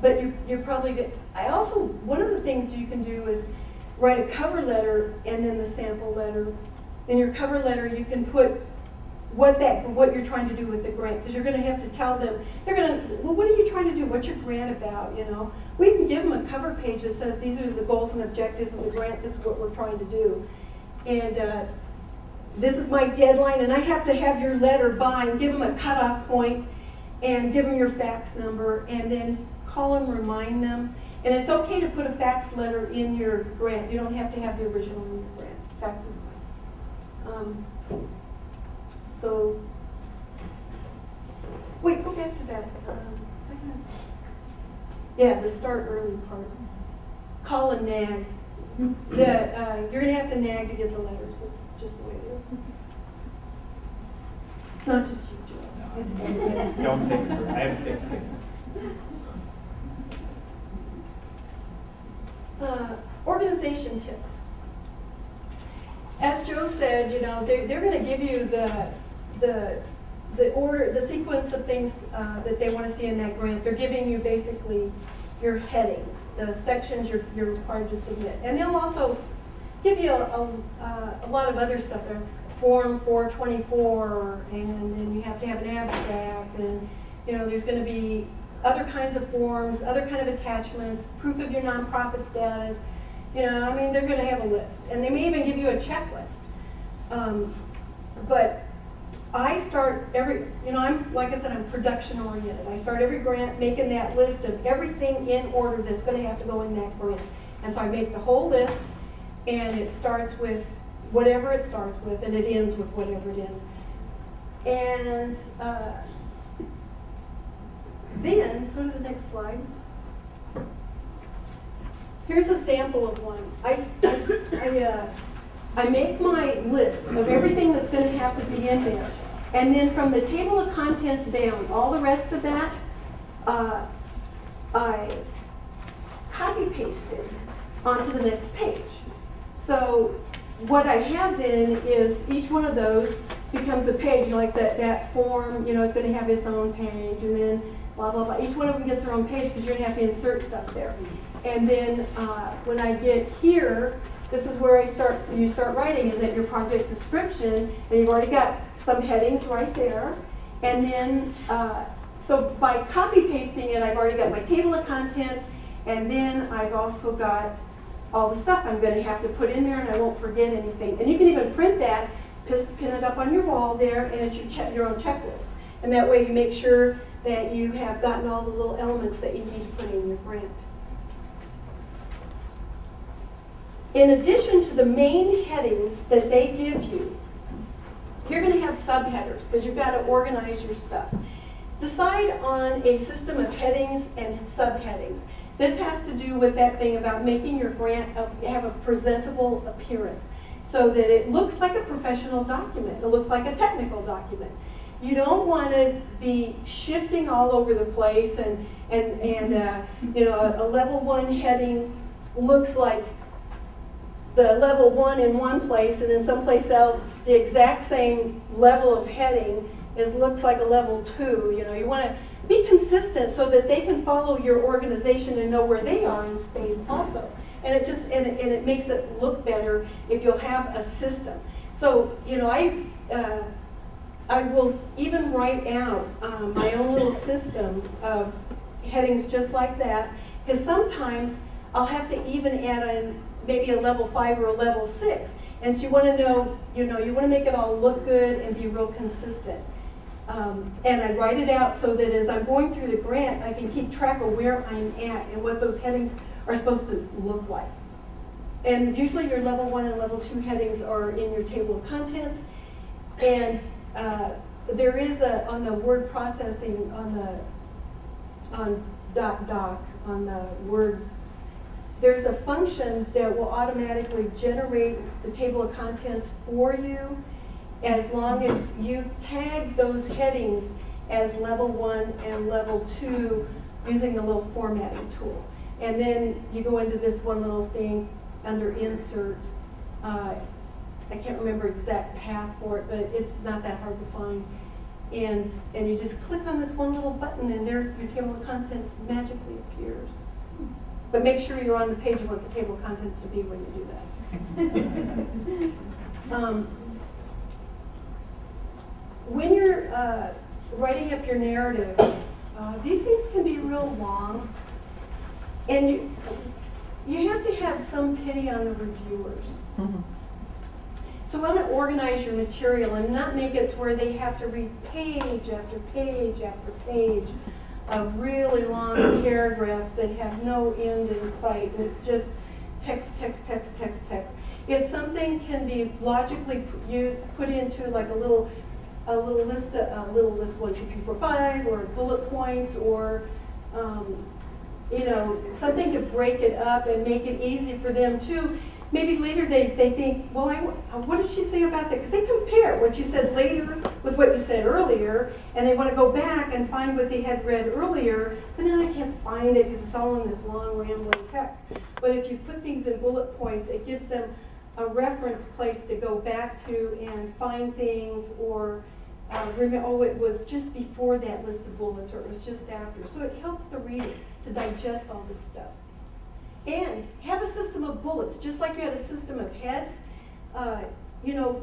But you're, you're probably, good. I also, one of the things you can do is write a cover letter and then the sample letter. In your cover letter, you can put what that, what you're trying to do with the grant, because you're gonna have to tell them, they're gonna, well, what are you trying to do? What's your grant about, you know? We can give them a cover page that says, these are the goals and objectives of the grant, this is what we're trying to do. And, uh, this is my deadline, and I have to have your letter by, and give them a cutoff point, and give them your fax number, and then call them, remind them. And it's okay to put a fax letter in your grant, you don't have to have the original in your grant, fax is fine. Um, So, wait, go back to that, um, second. Yeah, the start early part. Call and nag. The, uh, you're gonna have to nag to get the letters, it's just the way it is. It's not just you, Joe. It's- Don't take it, I have fixed it. Uh, Organization tips. As Joe said, you know, they're, they're gonna give you the, the, the order, the sequence of things uh, that they wanna see in that grant. They're giving you basically your headings, the sections you're, you're required to submit. And they'll also give you a, a, uh, a lot of other stuff there. Form four twenty-four, and then you have to have an abstract, and, you know, there's gonna be other kinds of forms, other kind of attachments, proof of your nonprofit status. You know, I mean, they're gonna have a list, and they may even give you a checklist. Um, But I start every, you know, I'm, like I said, I'm production oriented. I start every grant making that list of everything in order that's gonna have to go in that grant. And so I make the whole list, and it starts with whatever it starts with, and it ends with whatever it ends. And, uh, then, go to the next slide. Here's a sample of one. I, I, I, uh, I make my list of everything that's gonna have to be in there. And then from the table of contents down, all the rest of that, uh, I copy paste it onto the next page. So what I have then is each one of those becomes a page, like that, that form, you know, it's gonna have its own page, and then blah, blah, blah. Each one of them gets their own page, because you're gonna have to insert stuff there. And then, uh, when I get here, this is where I start, you start writing, is at your project description, and you've already got some headings right there. And then, uh, so by copy pasting it, I've already got my table of contents, and then I've also got all the stuff I'm gonna have to put in there, and I won't forget anything. And you can even print that, pin it up on your wall there, and it's your your own checklist. And that way you make sure that you have gotten all the little elements that you need to put in your grant. In addition to the main headings that they give you, you're going to have subheaders because you've got to organize your stuff. Decide on a system of headings and subheadings. This has to do with that thing about making your grant have a presentable appearance so that it looks like a professional document. It looks like a technical document. You don't want to be shifting all over the place and, and, and uh, you know, a, a level one heading looks like the level one in one place and in someplace else, the exact same level of heading is, looks like a level two. You know, you want to be consistent so that they can follow your organization and know where they are in space also. And it just, and it, and it makes it look better if you'll have a system. So, you know, I, uh, I will even write out um, my own little system of headings just like that, because sometimes I'll have to even add in maybe a level five or a level six. And so you want to know, you know, you want to make it all look good and be real consistent. Um, and I write it out so that as I'm going through the grant, I can keep track of where I'm at and what those headings are supposed to look like. And usually your level one and level two headings are in your table of contents. And uh, there is a, on the word processing, on the, on dot doc, on the word, there's a function that will automatically generate the table of contents for you as long as you tag those headings as level one and level two using the little formatting tool. And then you go into this one little thing under insert. Uh, I can't remember exact path for it, but it's not that hard to find. And, and you just click on this one little button and there your table of contents magically appears. But make sure you're on the page you want the table of contents to be when you do that. Um, when you're uh, writing up your narrative, uh, these things can be real long, and you, you have to have some pity on the reviewers. So want to organize your material and not make it to where they have to read page after page after page of really long paragraphs that have no end in sight. And it's just text, text, text, text, text. If something can be logically you put into like a little a little list, a little list one, two, three, four, five, or bullet points, or um, you know something to break it up and make it easy for them too. Maybe later they, they think, well, I, what did she say about that? Because they compare what you said later with what you said earlier, and they want to go back and find what they had read earlier, but now they can't find it because it's all in this long rambling text. But if you put things in bullet points, it gives them a reference place to go back to and find things or uh, remember, oh, it was just before that list of bullets or it was just after. So it helps the reader to digest all this stuff. And have a system of bullets, just like you had a system of heads. Uh, you know,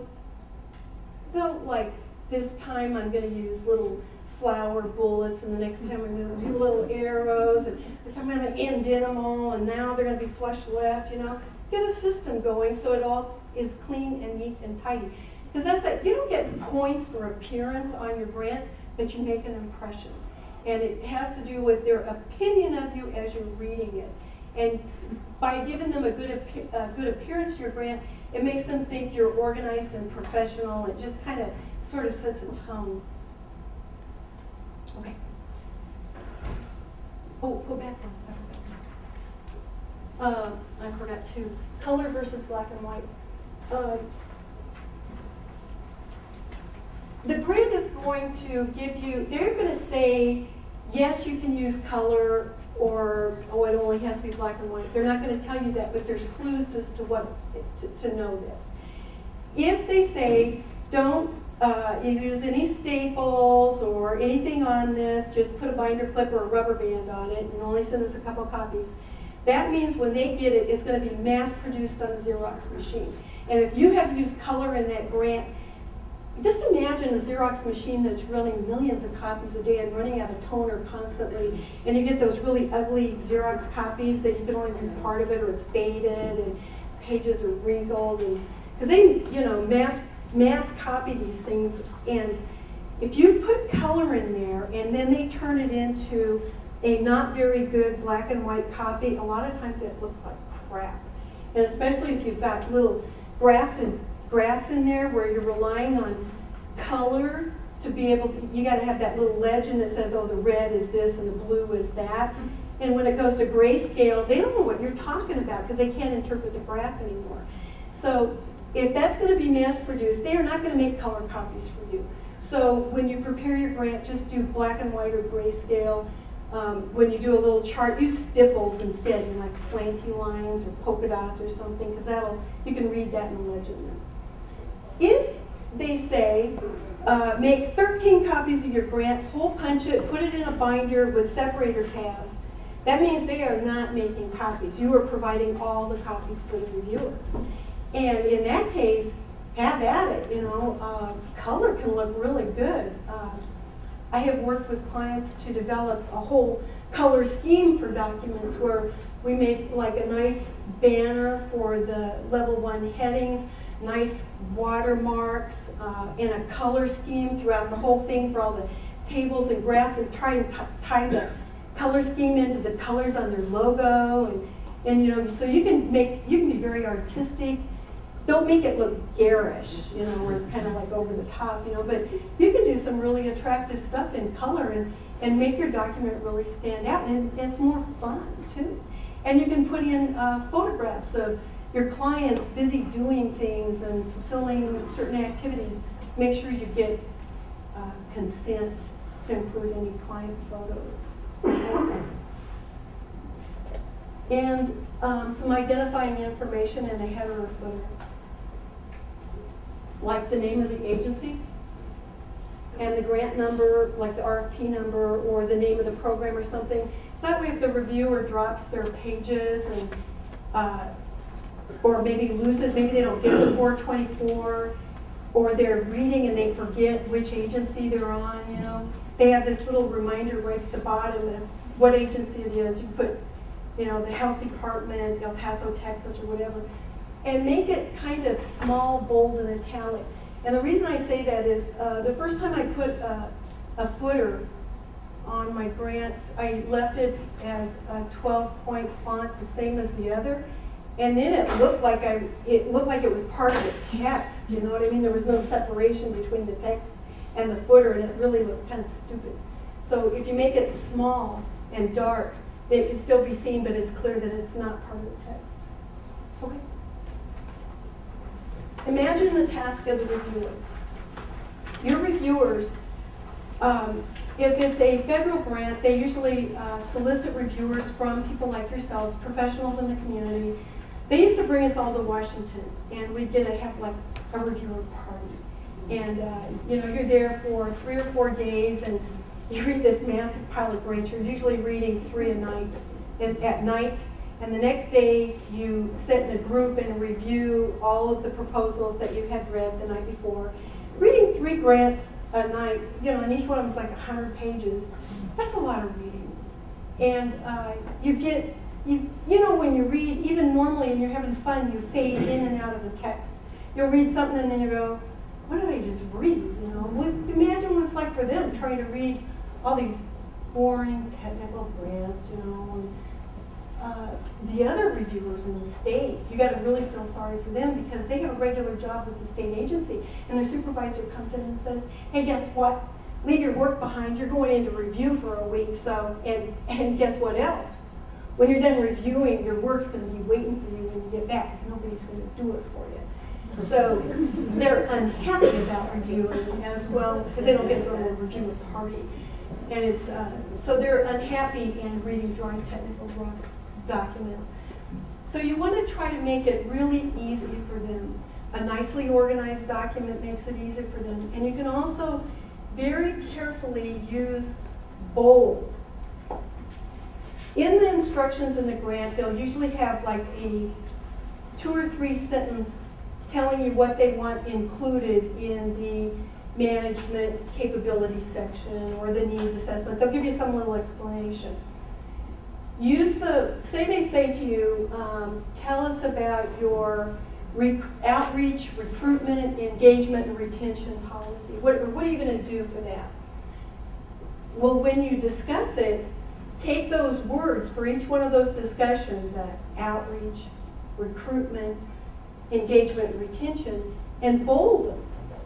don't like this time I'm going to use little flower bullets, and the next time I'm going to do little arrows, and this time I'm going to indent them all, and now they're going to be flush left. You know, get a system going so it all is clean and neat and tidy. Because that's it. You don't get points for appearance on your grants, but you make an impression. And it has to do with their opinion of you as you're reading it. And by giving them a good, good appearance to your grant, it makes them think you're organized and professional. It just kind of sort of sets a tone. Okay. Oh, go back. I forgot. Uh, I forgot two. Color versus black and white. Uh, the grant is going to give you, they're going to say, yes, you can use color, or, oh, it only has to be black and white. They're not going to tell you that, but there's clues as to what, to, to know this. If they say, don't uh, use any staples or anything on this, just put a binder clip or a rubber band on it, and only send us a couple copies, that means when they get it, it's going to be mass produced on a Xerox machine. And if you have used color in that grant, just imagine a Xerox machine that's running millions of copies a day and running out of toner constantly, and you get those really ugly Xerox copies that you can only read part of it, or it's faded, and pages are wrinkled, and because they, you know, mass mass copy these things, and if you put color in there, and then they turn it into a not very good black and white copy, a lot of times it looks like crap. And especially if you've got little graphs and graphs in there where you're relying on color to be able, you gotta have that little legend that says, oh, the red is this and the blue is that. And when it goes to grayscale, they don't know what you're talking about because they can't interpret the graph anymore. So if that's gonna be mass produced, they are not gonna make color copies for you. So when you prepare your grant, just do black and white or grayscale. Um, when you do a little chart, use stipples instead, like slanty lines or polka dots or something, because that'll, you can read that in the legend. If they say, uh, make 13 copies of your grant, hole punch it, put it in a binder with separator tabs, that means they are not making copies. You are providing all the copies for the reviewer. And in that case, have at it, you know, uh, color can look really good. Uh, I have worked with clients to develop a whole color scheme for documents where we make like a nice banner for the level one headings, nice watermarks, uh, and a color scheme throughout the whole thing for all the tables and graphs and try and tie the color scheme into the colors on their logo and, and you know, so you can make, you can be very artistic don't make it look garish, you know, where it's kind of like over the top, you know, but you can do some really attractive stuff in color and, and make your document really stand out, and it's more fun too. And you can put in uh, photographs of your clients busy doing things and fulfilling certain activities. Make sure you get uh, consent to include any client photos. And um, some identifying information in a header or footer like the name of the agency and the grant number, like the RFP number, or the name of the program or something. So that way if the reviewer drops their pages and, uh, or maybe loses, maybe they don't get the 424, or they're reading and they forget which agency they're on, you know, they have this little reminder right at the bottom of what agency it is. You put, you know, the health department, El Paso, Texas, or whatever and make it kind of small, bold, and italic. And the reason I say that is uh, the first time I put a, a footer on my grants, I left it as a 12-point font, the same as the other. And then it looked like I, it looked like it was part of the text. You know what I mean? There was no separation between the text and the footer, and it really looked kind of stupid. So if you make it small and dark, it can still be seen, but it's clear that it's not part of the text. Okay. Imagine the task of the reviewer. Your reviewers, um, if it's a federal grant, they usually uh, solicit reviewers from people like yourselves, professionals in the community. They used to bring us all to Washington, and we'd get to have like a reviewer party. And uh, you know, you're there for three or four days, and you read this massive pile of. You're usually reading three a night. And at night, and the next day, you sit in a group and review all of the proposals that you had read the night before. Reading three grants a night, you know, and each one of them is like 100 pages. That's a lot of reading. And uh, you get, you, you know, when you read, even normally and you're having fun, you fade in and out of the text. You'll read something and then you go, what did I just read? You know, what, imagine what it's like for them trying to read all these boring technical grants, you know, and, uh, the other reviewers in the state, you got to really feel sorry for them because they have a regular job with the state agency, and their supervisor comes in and says, "Hey, guess what? Leave your work behind. You're going into review for a week. So, and and guess what else? When you're done reviewing, your work's going to be waiting for you when you get back because nobody's going to do it for you." So they're unhappy about reviewing as well because they don't get to go a review party, and it's uh, so they're unhappy in reading drawing technical documents. So you want to try to make it really easy for them. A nicely organized document makes it easy for them. And you can also very carefully use bold. In the instructions in the grant, they'll usually have like a two or three sentence telling you what they want included in the management capability section or the needs assessment. They'll give you some little explanation use the, say they say to you, um, tell us about your outreach, recruitment, engagement, and retention policy. What, what are you going to do for that? Well, when you discuss it, take those words for each one of those discussions, the outreach, recruitment, engagement, and retention, and bold them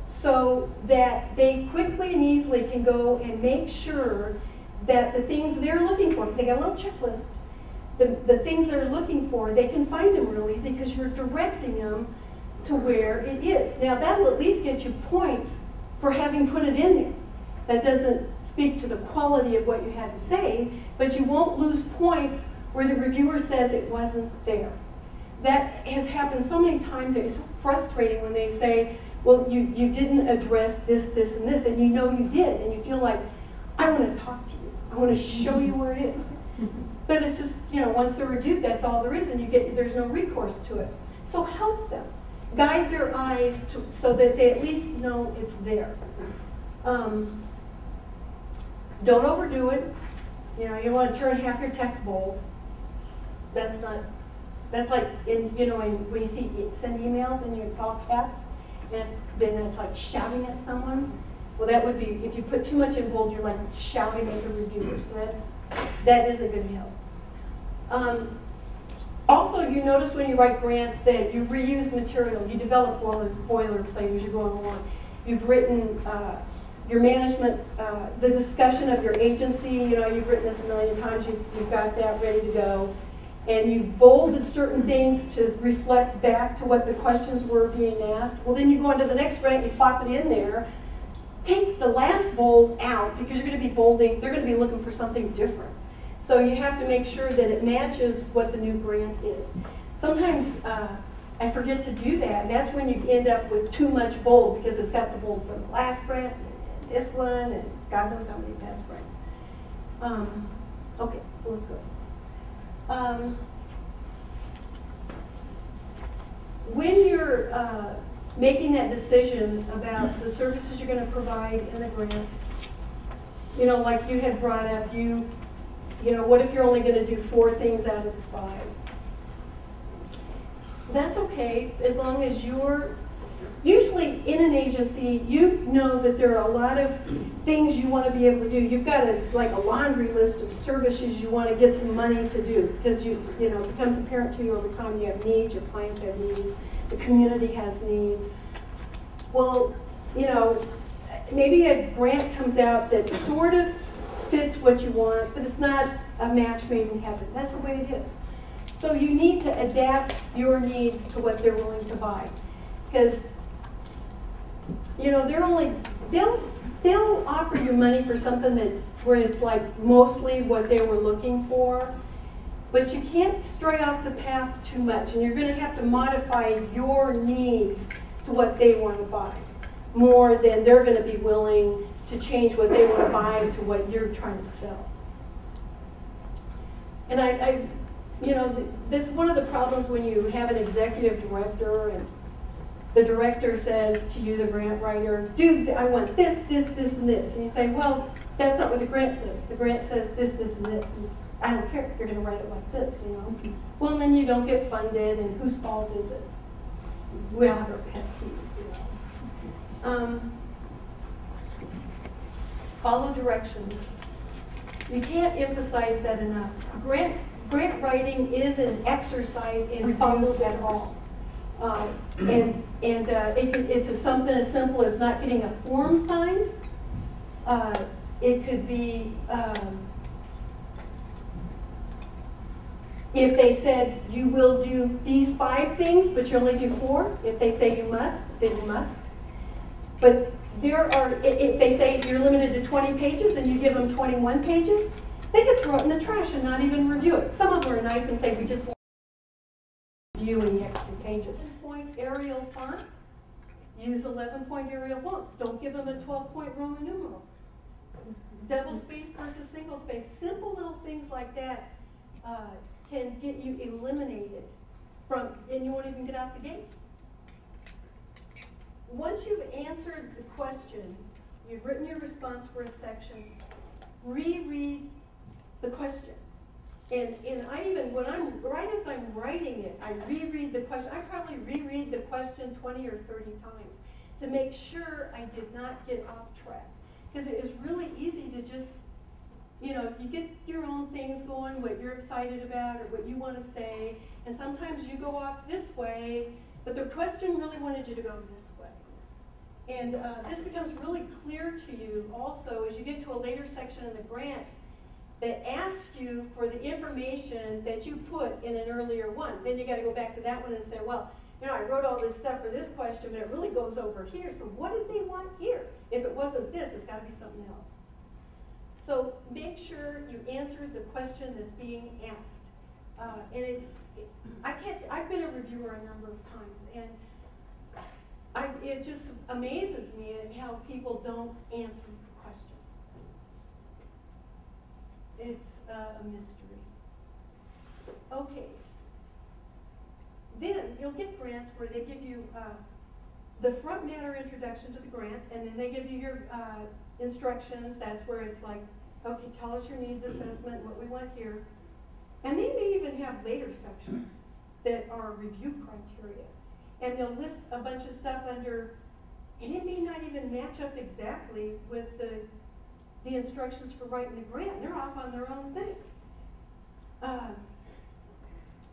so that they quickly and easily can go and make sure that the things they're looking for, because they got a little checklist, the, the things they're looking for, they can find them real easy because you're directing them to where it is. Now, that'll at least get you points for having put it in there. That doesn't speak to the quality of what you had to say, but you won't lose points where the reviewer says it wasn't there. That has happened so many times, it's so frustrating when they say, well, you, you didn't address this, this, and this, and you know you did, and you feel like, I want to talk to you. I want to show you where it is. But it's just, you know, once they're reviewed, that's all there is, and you get, there's no recourse to it. So help them. Guide their eyes to, so that they at least know it's there. Um, don't overdo it. You know, you want to turn half your text bold. That's not, that's like in, you know, in, when you see, send emails and you it's all caps, and then it's like shouting at someone. Well, that would be, if you put too much in bold, you're like shouting at the reviewer, so that's, that is a good help. Um, also, you notice when you write grants that you reuse material, you develop boiler, boilerplate as you're going along. You've written uh, your management, uh, the discussion of your agency, you know, you've written this a million times, you've, you've got that ready to go. And you've bolded certain things to reflect back to what the questions were being asked. Well, then you go on to the next grant, you plop it in there. Take the last bold out because you're going to be bolding, they're going to be looking for something different. So you have to make sure that it matches what the new grant is. Sometimes uh, I forget to do that, and that's when you end up with too much bold because it's got the bold from the last grant, this one, and God knows how many past friends. Um, okay, so let's go. Um, when you're uh, making that decision about the services you're going to provide in the grant, you know, like you had brought up, you, you know, what if you're only going to do four things out of five? That's okay, as long as you're, usually in an agency, you know that there are a lot of things you want to be able to do. You've got a, like a laundry list of services you want to get some money to do, because you, you know, it becomes apparent to you over time, you have needs, your clients have needs, the community has needs. Well, you know, maybe a grant comes out that sort of fits what you want, but it's not a match made in heaven. That's the way it is. So you need to adapt your needs to what they're willing to buy. Because, you know, they're only, they'll, they'll offer you money for something that's, where it's like mostly what they were looking for. But you can't stray off the path too much, and you're going to have to modify your needs to what they want to buy more than they're going to be willing to change what they want to buy to what you're trying to sell. And I, I you know, th- this is one of the problems when you have an executive director and the director says to you, the grant writer, dude, I want this, this, this, and this. And you say, well, that's not what the grant says. The grant says this, this, and this. And I don't care, if you're gonna write it like this, you know? Well, then you don't get funded, and whose fault is it? We all have our pet peeves, you know? Um, Follow directions. You can't emphasize that enough. Grant, grant writing is an exercise in follow that all. Uh, and and uh, it could, it's a, something as simple as not getting a form signed. Uh, it could be um, if they said you will do these five things, but you only do four. If they say you must, then you must. But there are, if they say you're limited to 20 pages and you give them 21 pages, they could throw it in the trash and not even review it. Some of them are nice and say, we just want to review any extra pages. Arial font, use 11 point Arial font. Don't give them a 12 point Roman numeral. Double space versus single space, simple little things like that uh, can get you eliminated from, and you won't even get out the gate. Once you've answered the question, you've written your response for a section, reread the question. And, and I even, when I'm, right as I'm writing it, I reread the question. I probably reread the question 20 or 30 times to make sure I did not get off track. Because it is really easy to just you know, you get your own things going, what you're excited about or what you want to say, and sometimes you go off this way, but the question really wanted you to go this way. And uh, this becomes really clear to you also as you get to a later section in the grant that asks you for the information that you put in an earlier one. Then you got to go back to that one and say, well, you know, I wrote all this stuff for this question, but it really goes over here. So what did they want here? If it wasn't this, it's got to be something else. So make sure you answer the question that's being asked. Uh, and it's, I can't, I've been a reviewer a number of times, and I, it just amazes me at how people don't answer the question. It's uh, a mystery. Okay. Then you'll get grants where they give you uh, the front matter introduction to the grant, and then they give you your uh, instructions. That's where it's like, okay, tell us your needs assessment, what we want here. And they may even have later sections that are review criteria. And they'll list a bunch of stuff under, and it may not even match up exactly with the, the instructions for writing the grant. They're off on their own thing. Uh,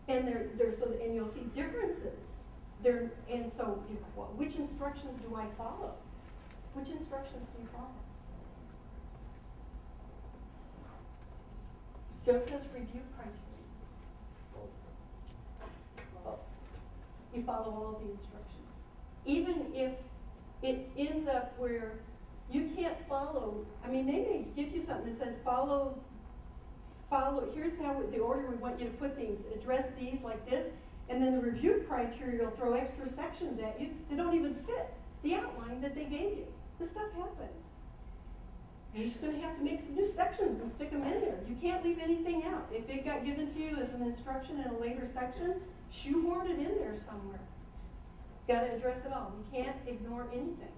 and there, there's, so, and you'll see differences. There, and so, you know, which instructions do I follow? Which instructions do you follow? Joseph's review criteria. Both. You follow all the instructions. Even if it ends up where you can't follow, I mean, they may give you something that says follow, follow, here's how, the order we want you to put things, address these like this, and then the review criteria will throw extra sections at you that don't even fit the outline that they gave you. This stuff happens. You're just gonna have to make some new sections and stick them in there. You can't leave anything out. If it got given to you as an instruction in a later section, shoehorn it in there somewhere. Gotta address it all. You can't ignore anything.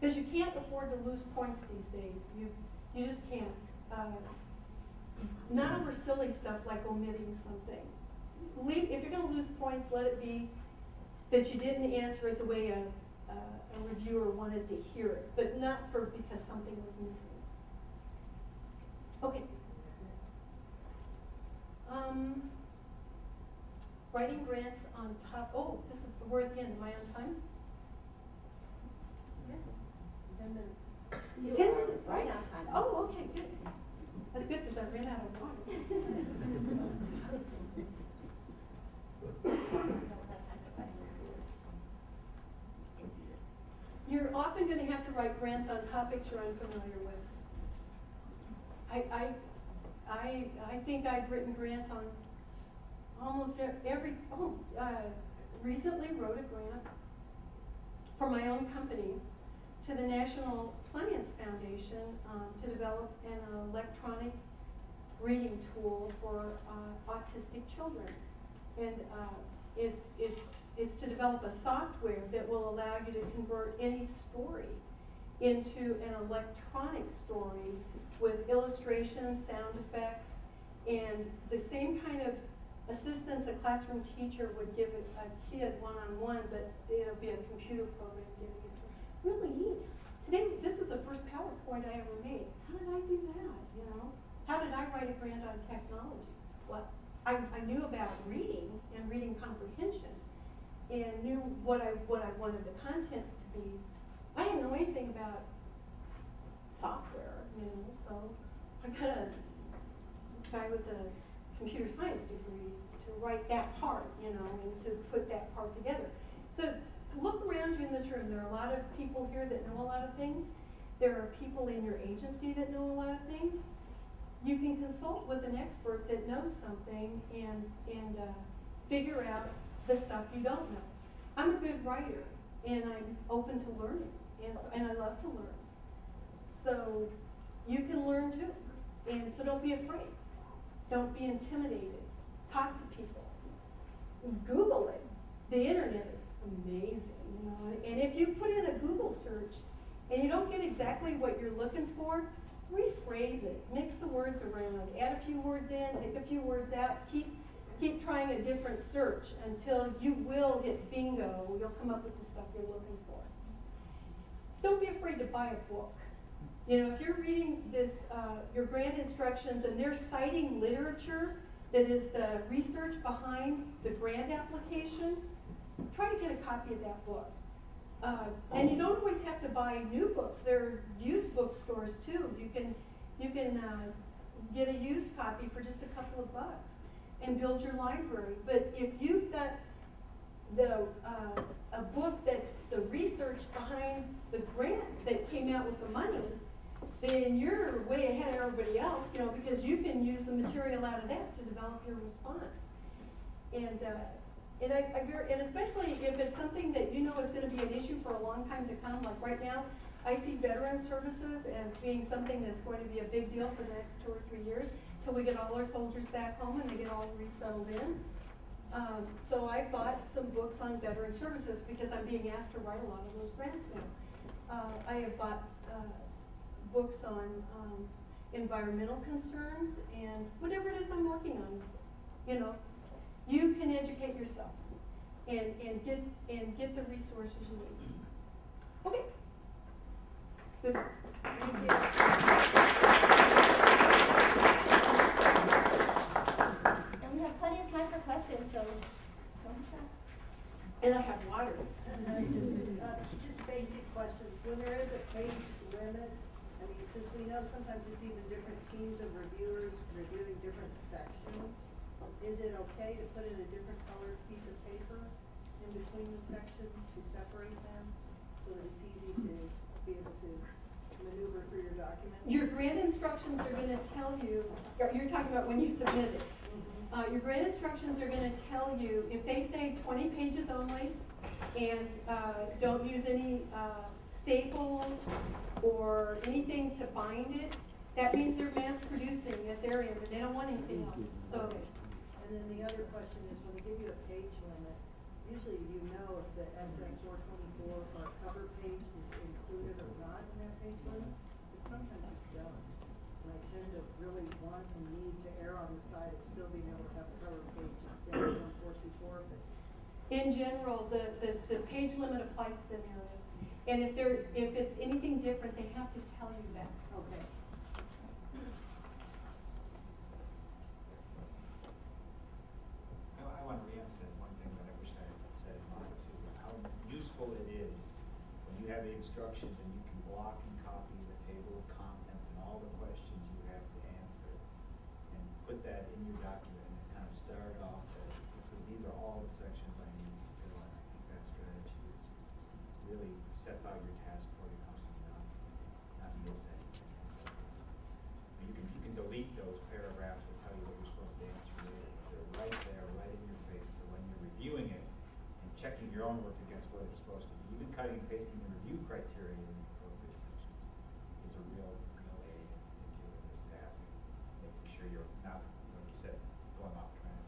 Because you can't afford to lose points these days. You, you just can't. Uh, not over silly stuff like omitting something. Leave, if you're gonna lose points, let it be that you didn't answer it the way a, a, a reviewer wanted to hear it, but not for because something was missing. Okay. Um, writing grants on top, oh, this is, we're at the end, am I on time? Ten minutes. You Ten minutes, Right time. Oh, okay, good. That's good, because I ran out of water. We don't have time for questions. You're often going to have to write grants on topics you're unfamiliar with. I, I, I, I think I've written grants on almost every, oh, uh, recently wrote a grant for my own company to the National Science Foundation um, to develop an electronic reading tool for uh, autistic children. And uh, it's, it's, it's to develop a software that will allow you to convert any story into an electronic story with illustrations, sound effects, and the same kind of assistance a classroom teacher would give a, a kid one-on-one, but it'll be a computer program giving. Really neat. Today, this is the first PowerPoint I ever made. How did I do that, you know? How did I write a grant on technology? Well, I, I knew about reading and reading comprehension and knew what I, what I wanted the content to be. I didn't know anything about software, you know, so I got a guy with a computer science degree to write that part, you know, and to put that part together. So look around you in this room. There are a lot of people here that know a lot of things. There are people in your agency that know a lot of things. You can consult with an expert that knows something and, and uh, figure out the stuff you don't know. I'm a good writer and I'm open to learning and, so, and I love to learn. So you can learn too. And so don't be afraid. Don't be intimidated. Talk to people. Google it. The internet is amazing, you know. And if you put in a Google search and you don't get exactly what you're looking for, rephrase it. Mix the words around. Add a few words in, take a few words out. Keep keep trying a different search until you will hit bingo. You'll come up with the stuff you're looking for. Don't be afraid to buy a book. You know, if you're reading this, uh, your grant instructions and they're citing literature that is the research behind the grant application, try to get a copy of that book. Uh, and you don't always have to buy new books. There are used bookstores too. You can, you can uh, get a used copy for just a couple of bucks and build your library. But if you've got the, uh, a book that's the research behind the grant that came out with the money, then you're way ahead of everybody else, you know, because you can use the material out of that to develop your response. And, uh, and I, I, and especially if it's something that you know is gonna be an issue for a long time to come, like right now, I see veteran services as being something that's going to be a big deal for the next two or three years, till we get all our soldiers back home and they get all resettled in. Um, so I bought some books on veteran services because I'm being asked to write a lot of those grants now. Uh, I have bought, uh, books on, um, environmental concerns and whatever it is I'm working on, you know. You can educate yourself and, and get, and get the resources you need. Okay? Good. Thank you. And we have plenty of time for questions, so don't stop. And I have water. Uh, Just basic questions. When there is a page limit, I mean, since we know sometimes it's even different teams of reviewers reviewing different sections, is it okay to put in a different colored piece of paper in between the sections to separate them? So that it's easy to be able to maneuver through your document? Your grant instructions are gonna tell you, you're talking about when you submit it. Uh, your grant instructions are gonna tell you, if they say twenty pages only, and, uh, don't use any, uh, staples or anything to bind it, that means they're mass producing at their end, and they don't want anything else, so. And then the other question is, when they give you a page limit, usually you know if the SF four twenty-four or cover page is included or not in that page limit, but sometimes you don't. And I tend to really want and need to err on the side of still being able to have a cover page instead of one four two four, but In general, the, the, the page limit applies to the narrative. And if there, if it's anything different, they have to tell you that. Okay. I, I want to reemphasize one thing that I wish I had said in mine too, is how useful it is when you have the instructions and you can block and copy the table of contents and all the questions you have to answer. And put that in your document and kind of start off as, this is, these are all the sections I need to fill in. I think that strategy is, really sets out your task before it comes to not, not miss anything. That's all. You can, you can delete those paragraphs that tell you what you're supposed to answer later. They're right there, right in your face, so when you're reviewing it and checking your own work against what it's supposed to be, even cutting and pasting the review criteria in the appropriate sections is a real, real aid in in doing this task, and making sure you're not, like you said, going off track.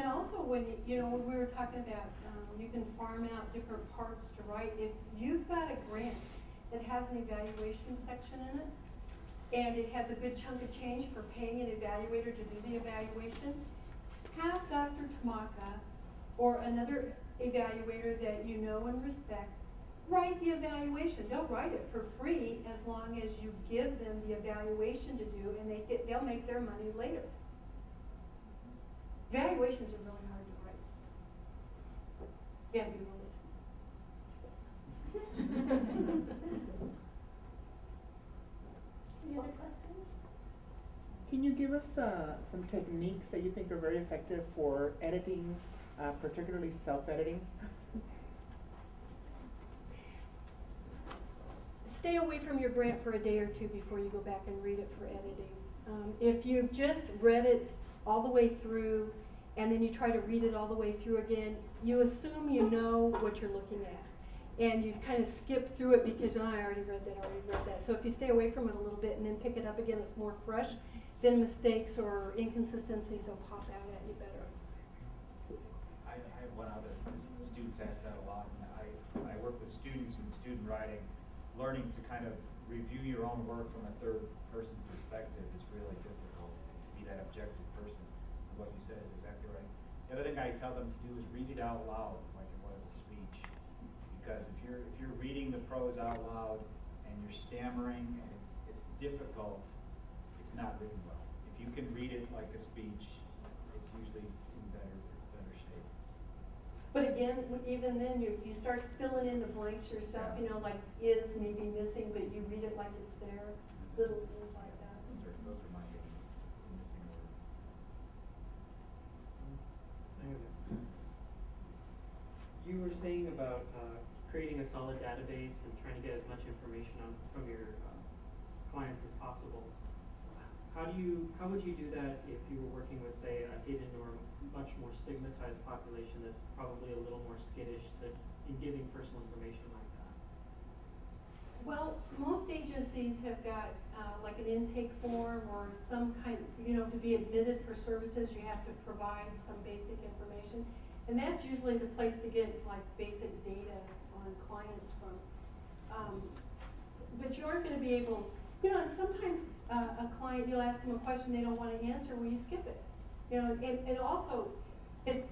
And also when, you- you know, when we were talking about, um, you can farm out different parts to write, if you've got a grant that has an evaluation section in it, and it has a good chunk of change for paying an evaluator to do the evaluation, have Dr. Tamaka or another evaluator that you know and respect write the evaluation. They'll write it for free as long as you give them the evaluation to do, and they get, they'll make their money later. Evaluations are really hard to write. Be really Any other questions? Can you give us uh, some techniques that you think are very effective for editing, uh, particularly self-editing? Stay away from your grant for a day or two before you go back and read it for editing. Um, if you've just read it all the way through and then you try to read it all the way through again, you assume you know what you're looking at. And you kind of skip through it because, oh, I already read that, I already read that. So if you stay away from it a little bit and then pick it up again, it's more fresh, then mistakes or inconsistencies will pop out at you better. I, I have one other, students ask that a lot, and I, I work with students in student writing, learning to kind of review your own work from a third-person perspective is really difficult, to to be that objective person. And What you said is exactly right. The other thing I tell them to do is read it out loud, like it was a speech. Because if you're, if you're reading the prose out loud and you're stammering, and it's, it's difficult, it's not written well. If you can read it like a speech, it's usually in better, better shape. But again, even then, you, you start filling in the blanks yourself, you know, like is maybe missing, but you read it like it's there, little things like that. Those are, those are my missing words. You were saying about uh, creating a solid database and trying to get as much information on, from your uh, clients as possible. How do you, how would you do that if you were working with, say, a hidden or much more stigmatized population that's probably a little more skittish that, in giving personal information like that? Well, most agencies have got, uh, like an intake form or some kind, you know, to be admitted for services, you have to provide. And that's usually the place to get like basic data on clients from. Um, but you aren't gonna be able, you know, and sometimes, uh, a client, you'll ask them a question they don't wanna answer, well, you skip it. You know, and, and also, it,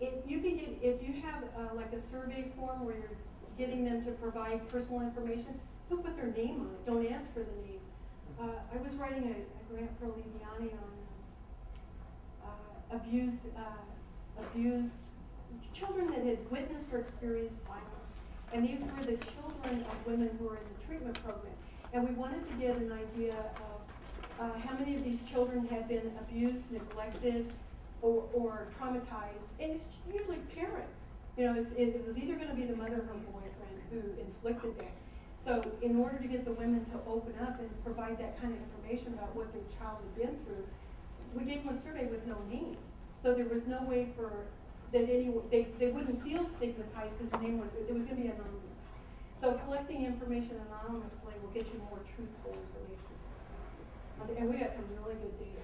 if you can get, if you have, uh, like a survey form where you're getting them to provide personal information, don't put their name on it, don't ask for the name. Uh, I was writing a, a grant for Aliviane on, uh, abused, uh, abused children that had witnessed or experienced violence. And these were the children of women who were in the treatment program. And we wanted to get an idea of, uh, how many of these children had been abused, neglected, or, or traumatized. And it's usually parents. You know, it's, it was either gonna be the mother or her boyfriend who inflicted that. So in order to get the women to open up and provide that kind of information about what their child had been through, we gave them a survey with no names. So there was no way for, that any, they, they wouldn't feel stigmatized because their name was, it was gonna be anonymous. So collecting information anonymously will get you more truthful information. And we got some really good data.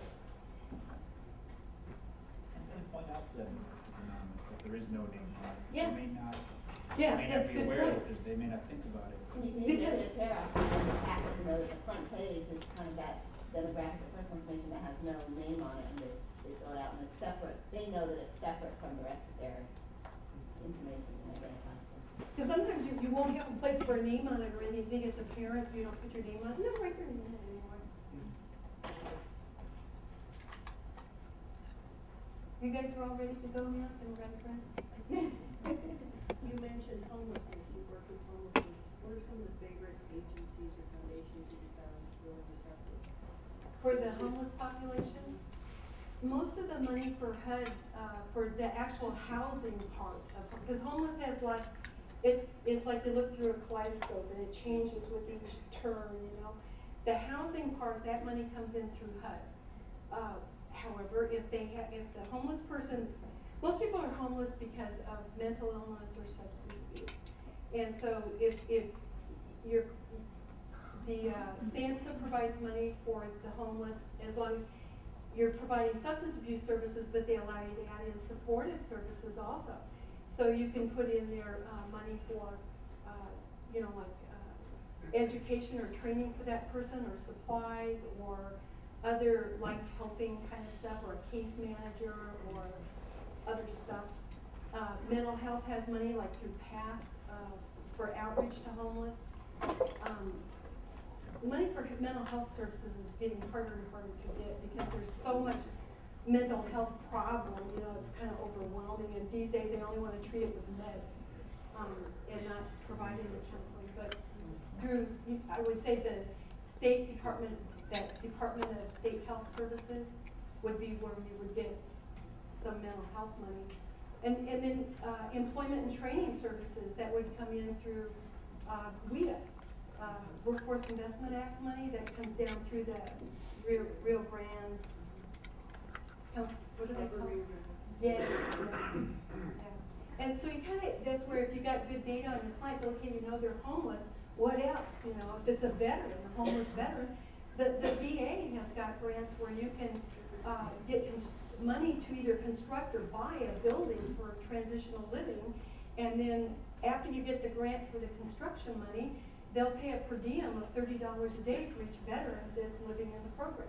And then point out to them that this is anonymous, that there is no name on it. Yeah. They may not, Yeah, they may that's not be good aware point. of it, they may not think about it. You you know that there are apps, you know, the front page is kind of that demographic personal information that has no name on it, and they, they fill it out, and it's separate, they know that it's separate from the rest of their information and identifiers. Because sometimes you, you won't have a place for a name on it or anything, it's a parent, you don't put your name on it, no, write their name on it anymore. You guys are all ready to go now, and ready for You mentioned homelessness, you work with homelessness. What are some of the favorite agencies or foundations that you found really receptive? For the homeless population, most of the money for HUD, uh, for the actual housing part of, because homeless has like, it's, it's like they look through a kaleidoscope and it changes with each term, you know? The housing part, that money comes in through HUD. Uh, However, if they have, if the homeless person, most people are homeless because of mental illness or substance abuse. And so if, if you're, the uh, SAMHSA provides money for the homeless as long as you're providing substance abuse services, but they allow you to add in supportive services also. So you can put in their uh, money for, uh, you know, like uh, education or training for that person, or supplies, or other life-helping kind of stuff, or a case manager, or other stuff. Uh, Mental health has money, like through PATH, uh, for outreach to homeless. Um, money for mental health services is getting harder and harder to get because there's so much mental health problem, you know, it's kind of overwhelming, and these days they only want to treat it with meds, um, and not providing the counseling, but through, I would say the State Department, that Department of State Health Services would be where you would get some mental health money. And, and then, uh, employment and training services, that would come in through, uh, WIA, uh, Workforce Investment Act money that comes down through the Rio, Rio Grande, what do they call it? Yeah. yeah. And so you kind of, that's where if you got good data on your clients, okay, you know they're homeless, what else, you know, if it's a veteran, a homeless veteran, the, the VA has got grants where you can, uh, get cons- money to either construct or buy a building for transitional living, and then after you get the grant for the construction money, they'll pay a per diem of thirty dollars a day for each veteran that's living in the program.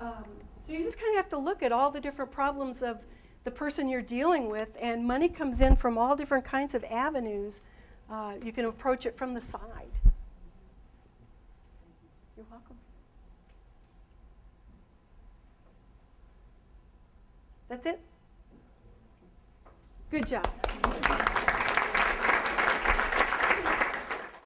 Um, So you just kind of have to look at all the different problems of the person you're dealing with, and money comes in from all different kinds of avenues. Uh, You can approach it from the side. You're welcome. That's it? Good job.